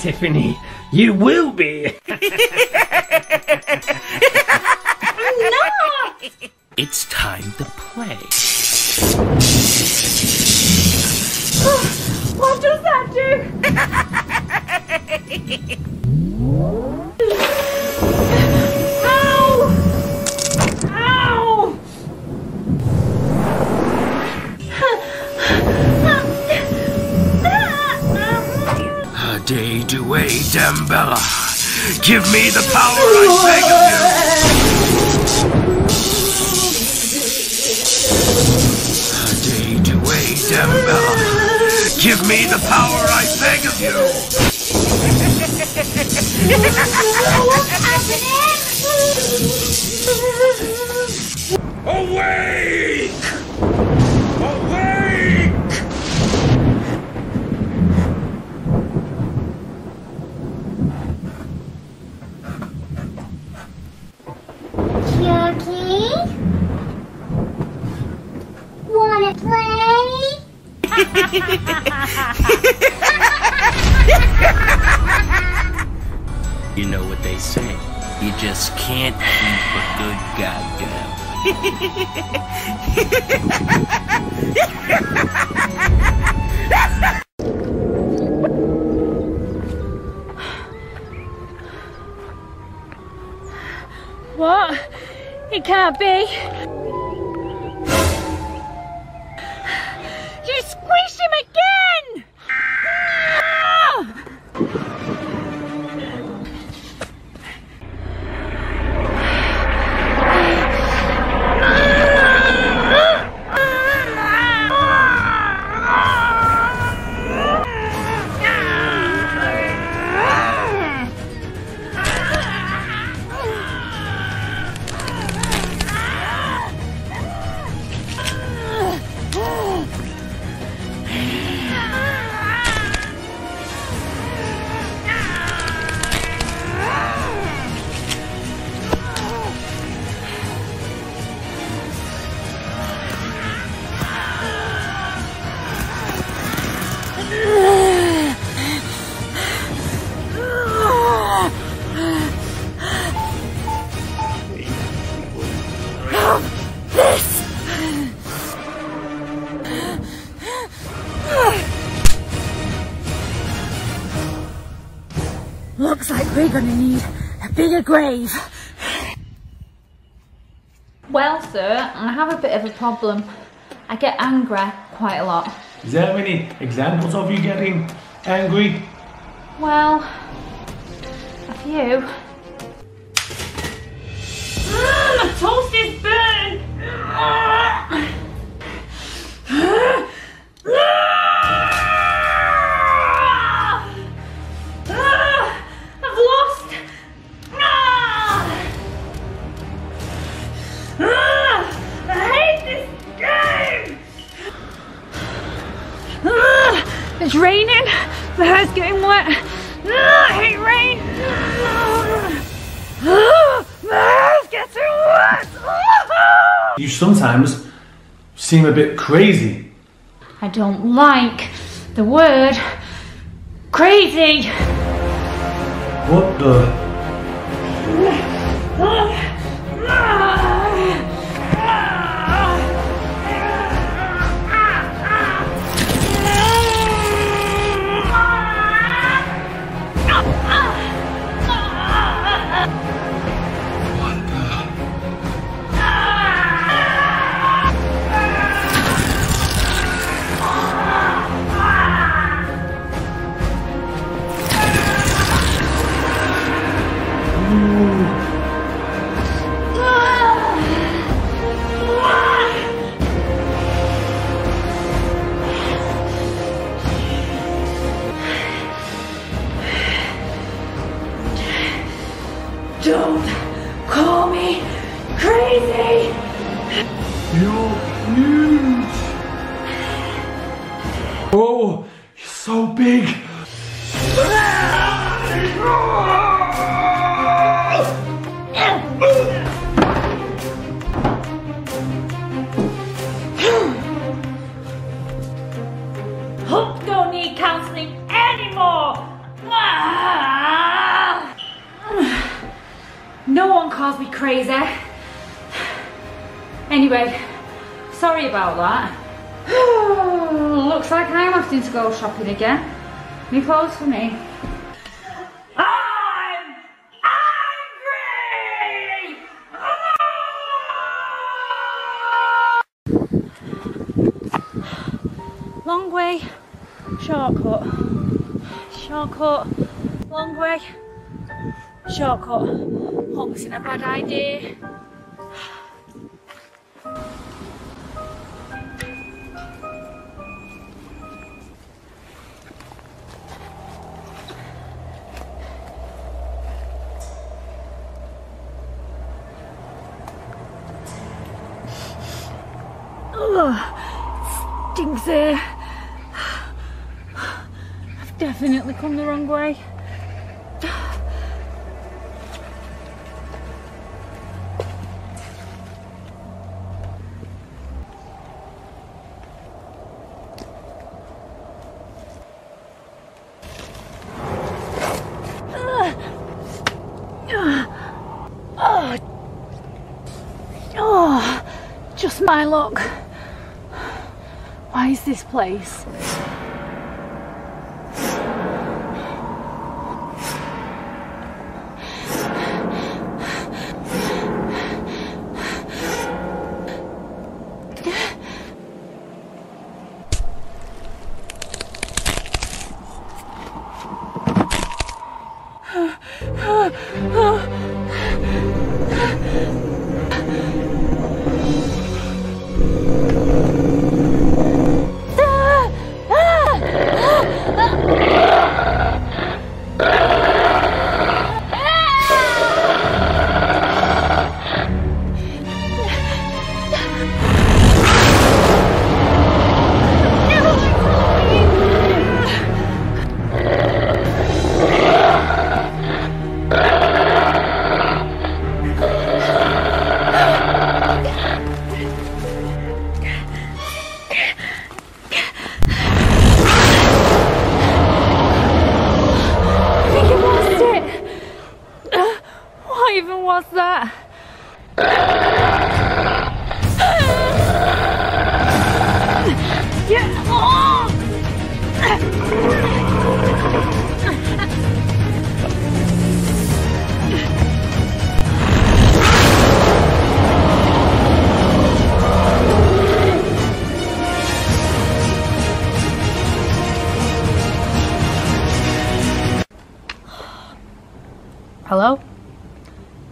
Tiffany. You will be. *laughs* Hehehehe *laughs* grave. Well, sir, I have a bit of a problem. I get angry quite a lot. Is there any examples of you getting angry? seem a bit crazy. I don't like the word crazy. What the? Calls me crazy. Anyway, sorry about that. *sighs* Looks like I'm having to go shopping again. New clothes for me. Long way, shortcut. Shortcut, long way, shortcut. Hope it's not a bad idea. My luck. Why is this place?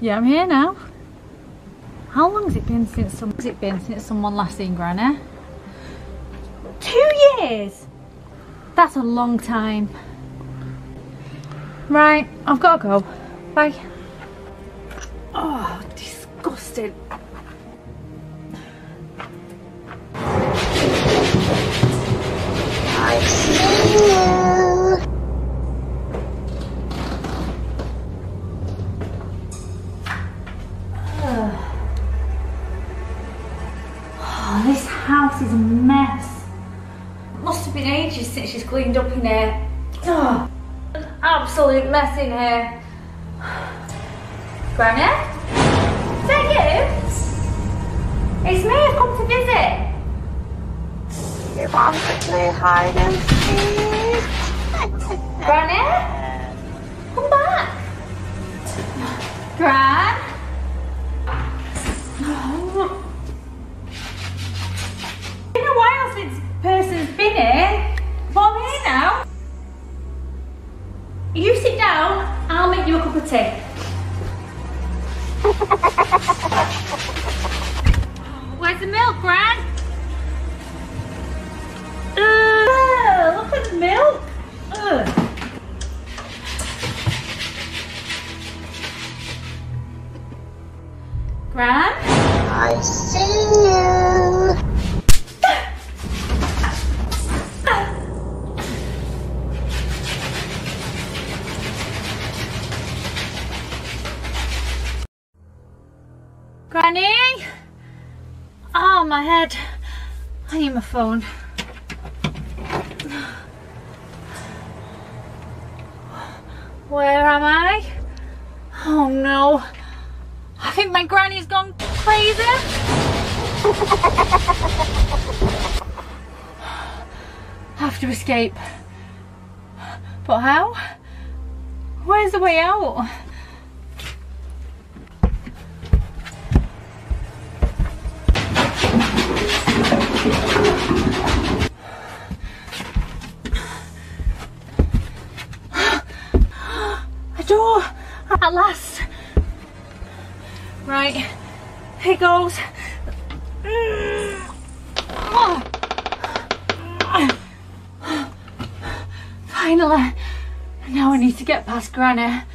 Yeah, I'm here now. How long has it been since some has it been since someone last seen Granny? Two years. That's a long time. Right, I've got to go. Bye. Phone. Granny.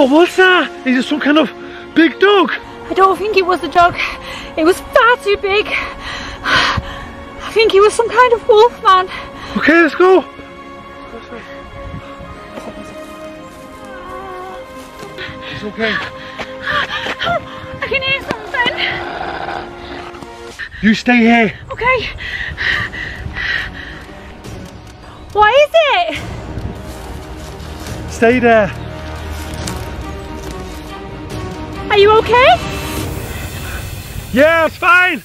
What was that? Is it some kind of big dog? I don't think it was a dog. It was far too big. I think it was some kind of wolf man. Okay, let's go. It's okay. I can hear something. You stay here. Okay. What is it? Stay there. Yeah, it's fine.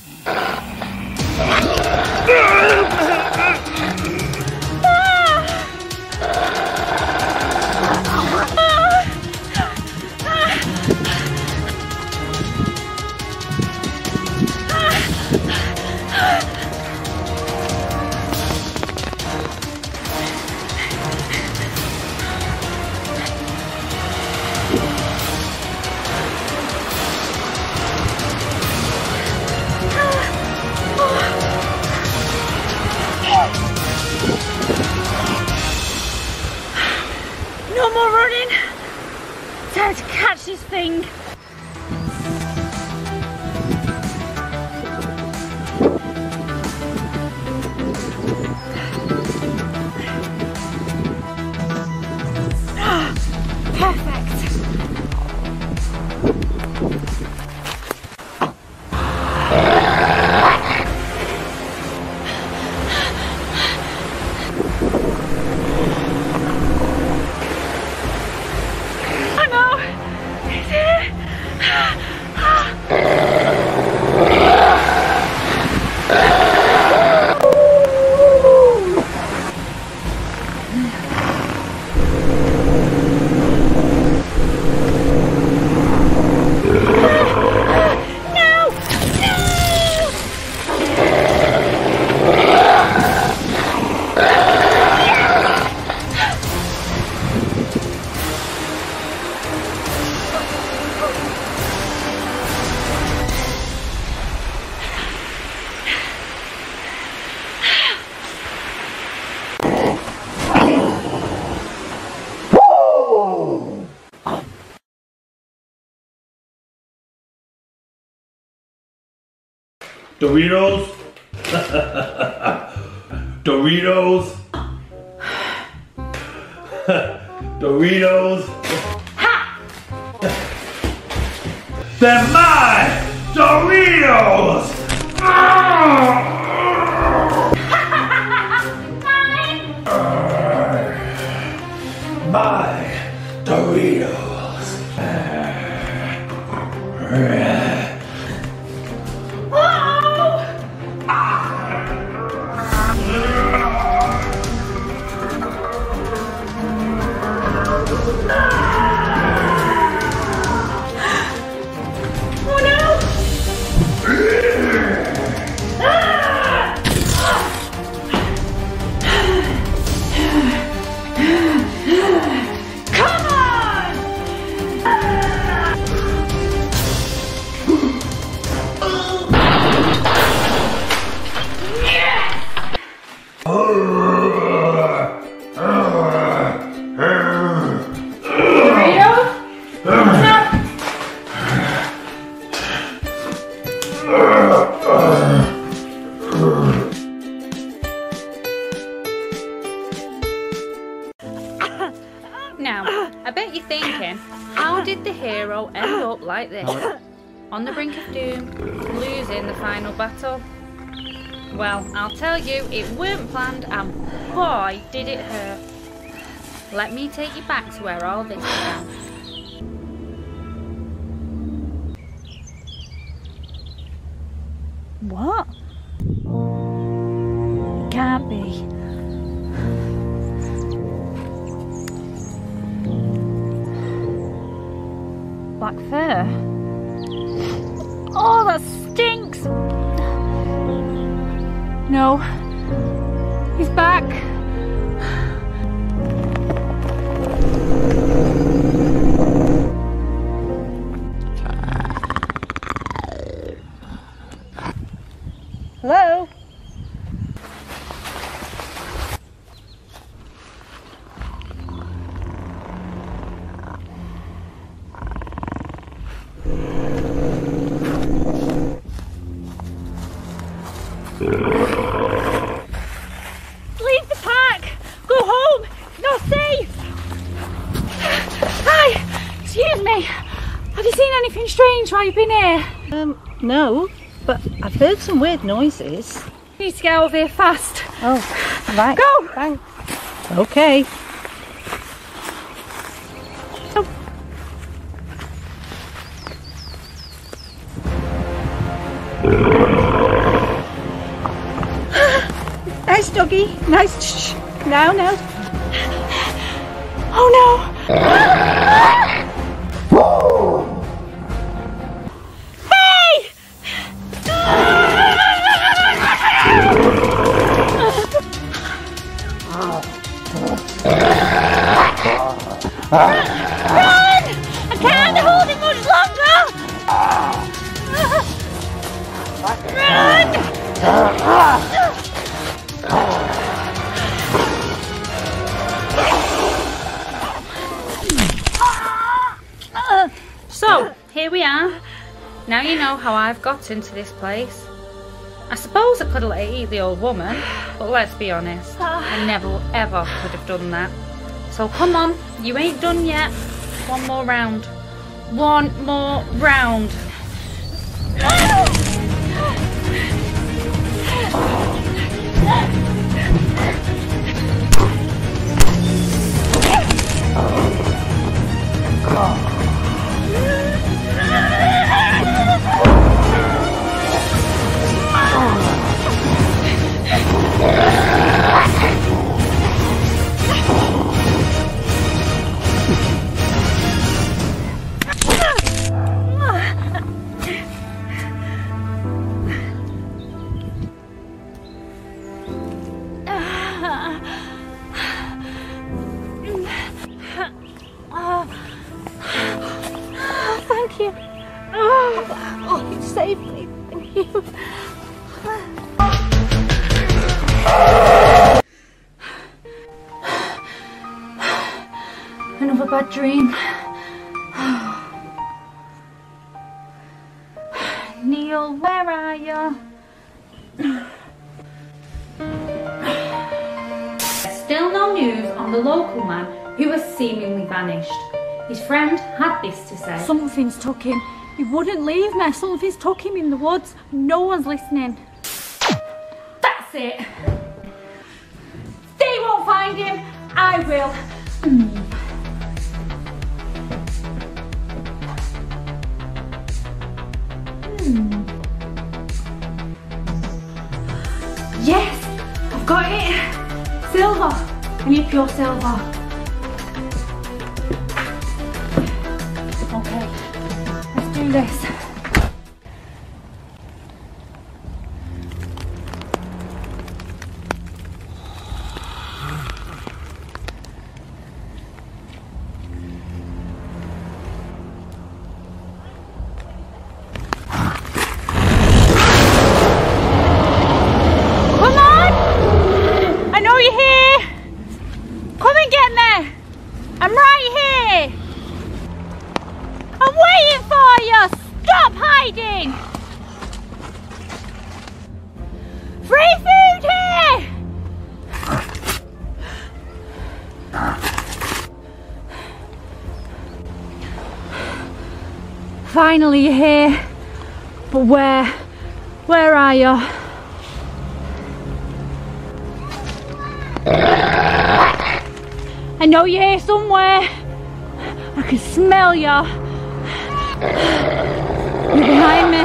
Catch Doritos. Doritos. Doritos. They're mine! Doritos! My to where all this began. What? Can't be. Black fur. Oh, that stinks. No. He's back. Anything strange while you've here? Um, no, but I've heard some weird noises. You need to get out of here fast. Oh, right. Go. Thanks. Okay. *gasps* Nice doggy. Nice. Shh. Now, now. Oh no. *gasps* *gasps* into this place. I suppose I could have let it eat the old woman, but let's be honest, I never ever could have done that. So come on, you ain't done yet. One more round. One more round. Leave me. Something's took him in the woods. No one's listening. I'm right here. I'm waiting for you. Stop hiding. Free food here. Finally you're here. But where? Where are you? Know you're here somewhere. I can smell you. You're behind me.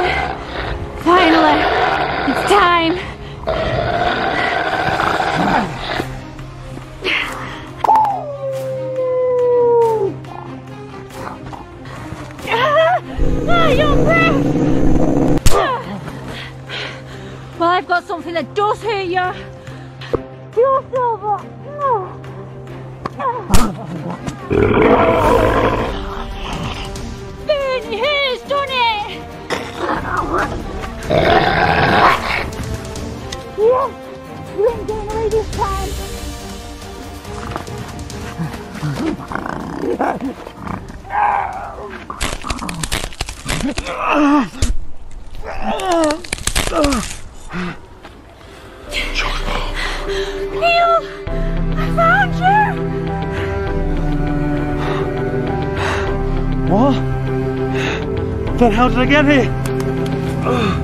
Finally, it's time. Ah, breath! Well, I've got something that does hurt you. Silver. Burn has done it. Yes, you ain't getting away this time. *laughs* Then how did I get here?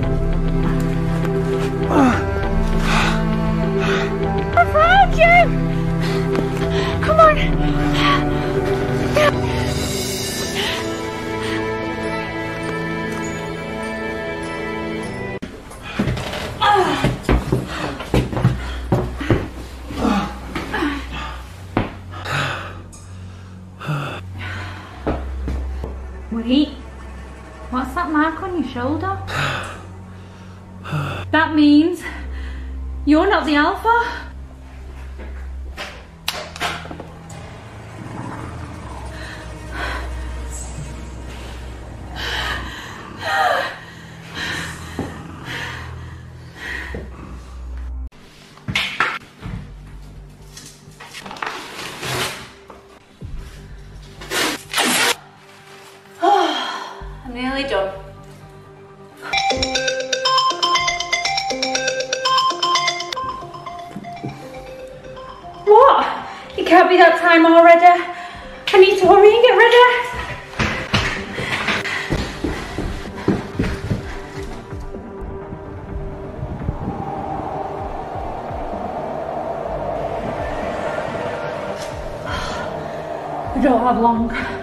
We don't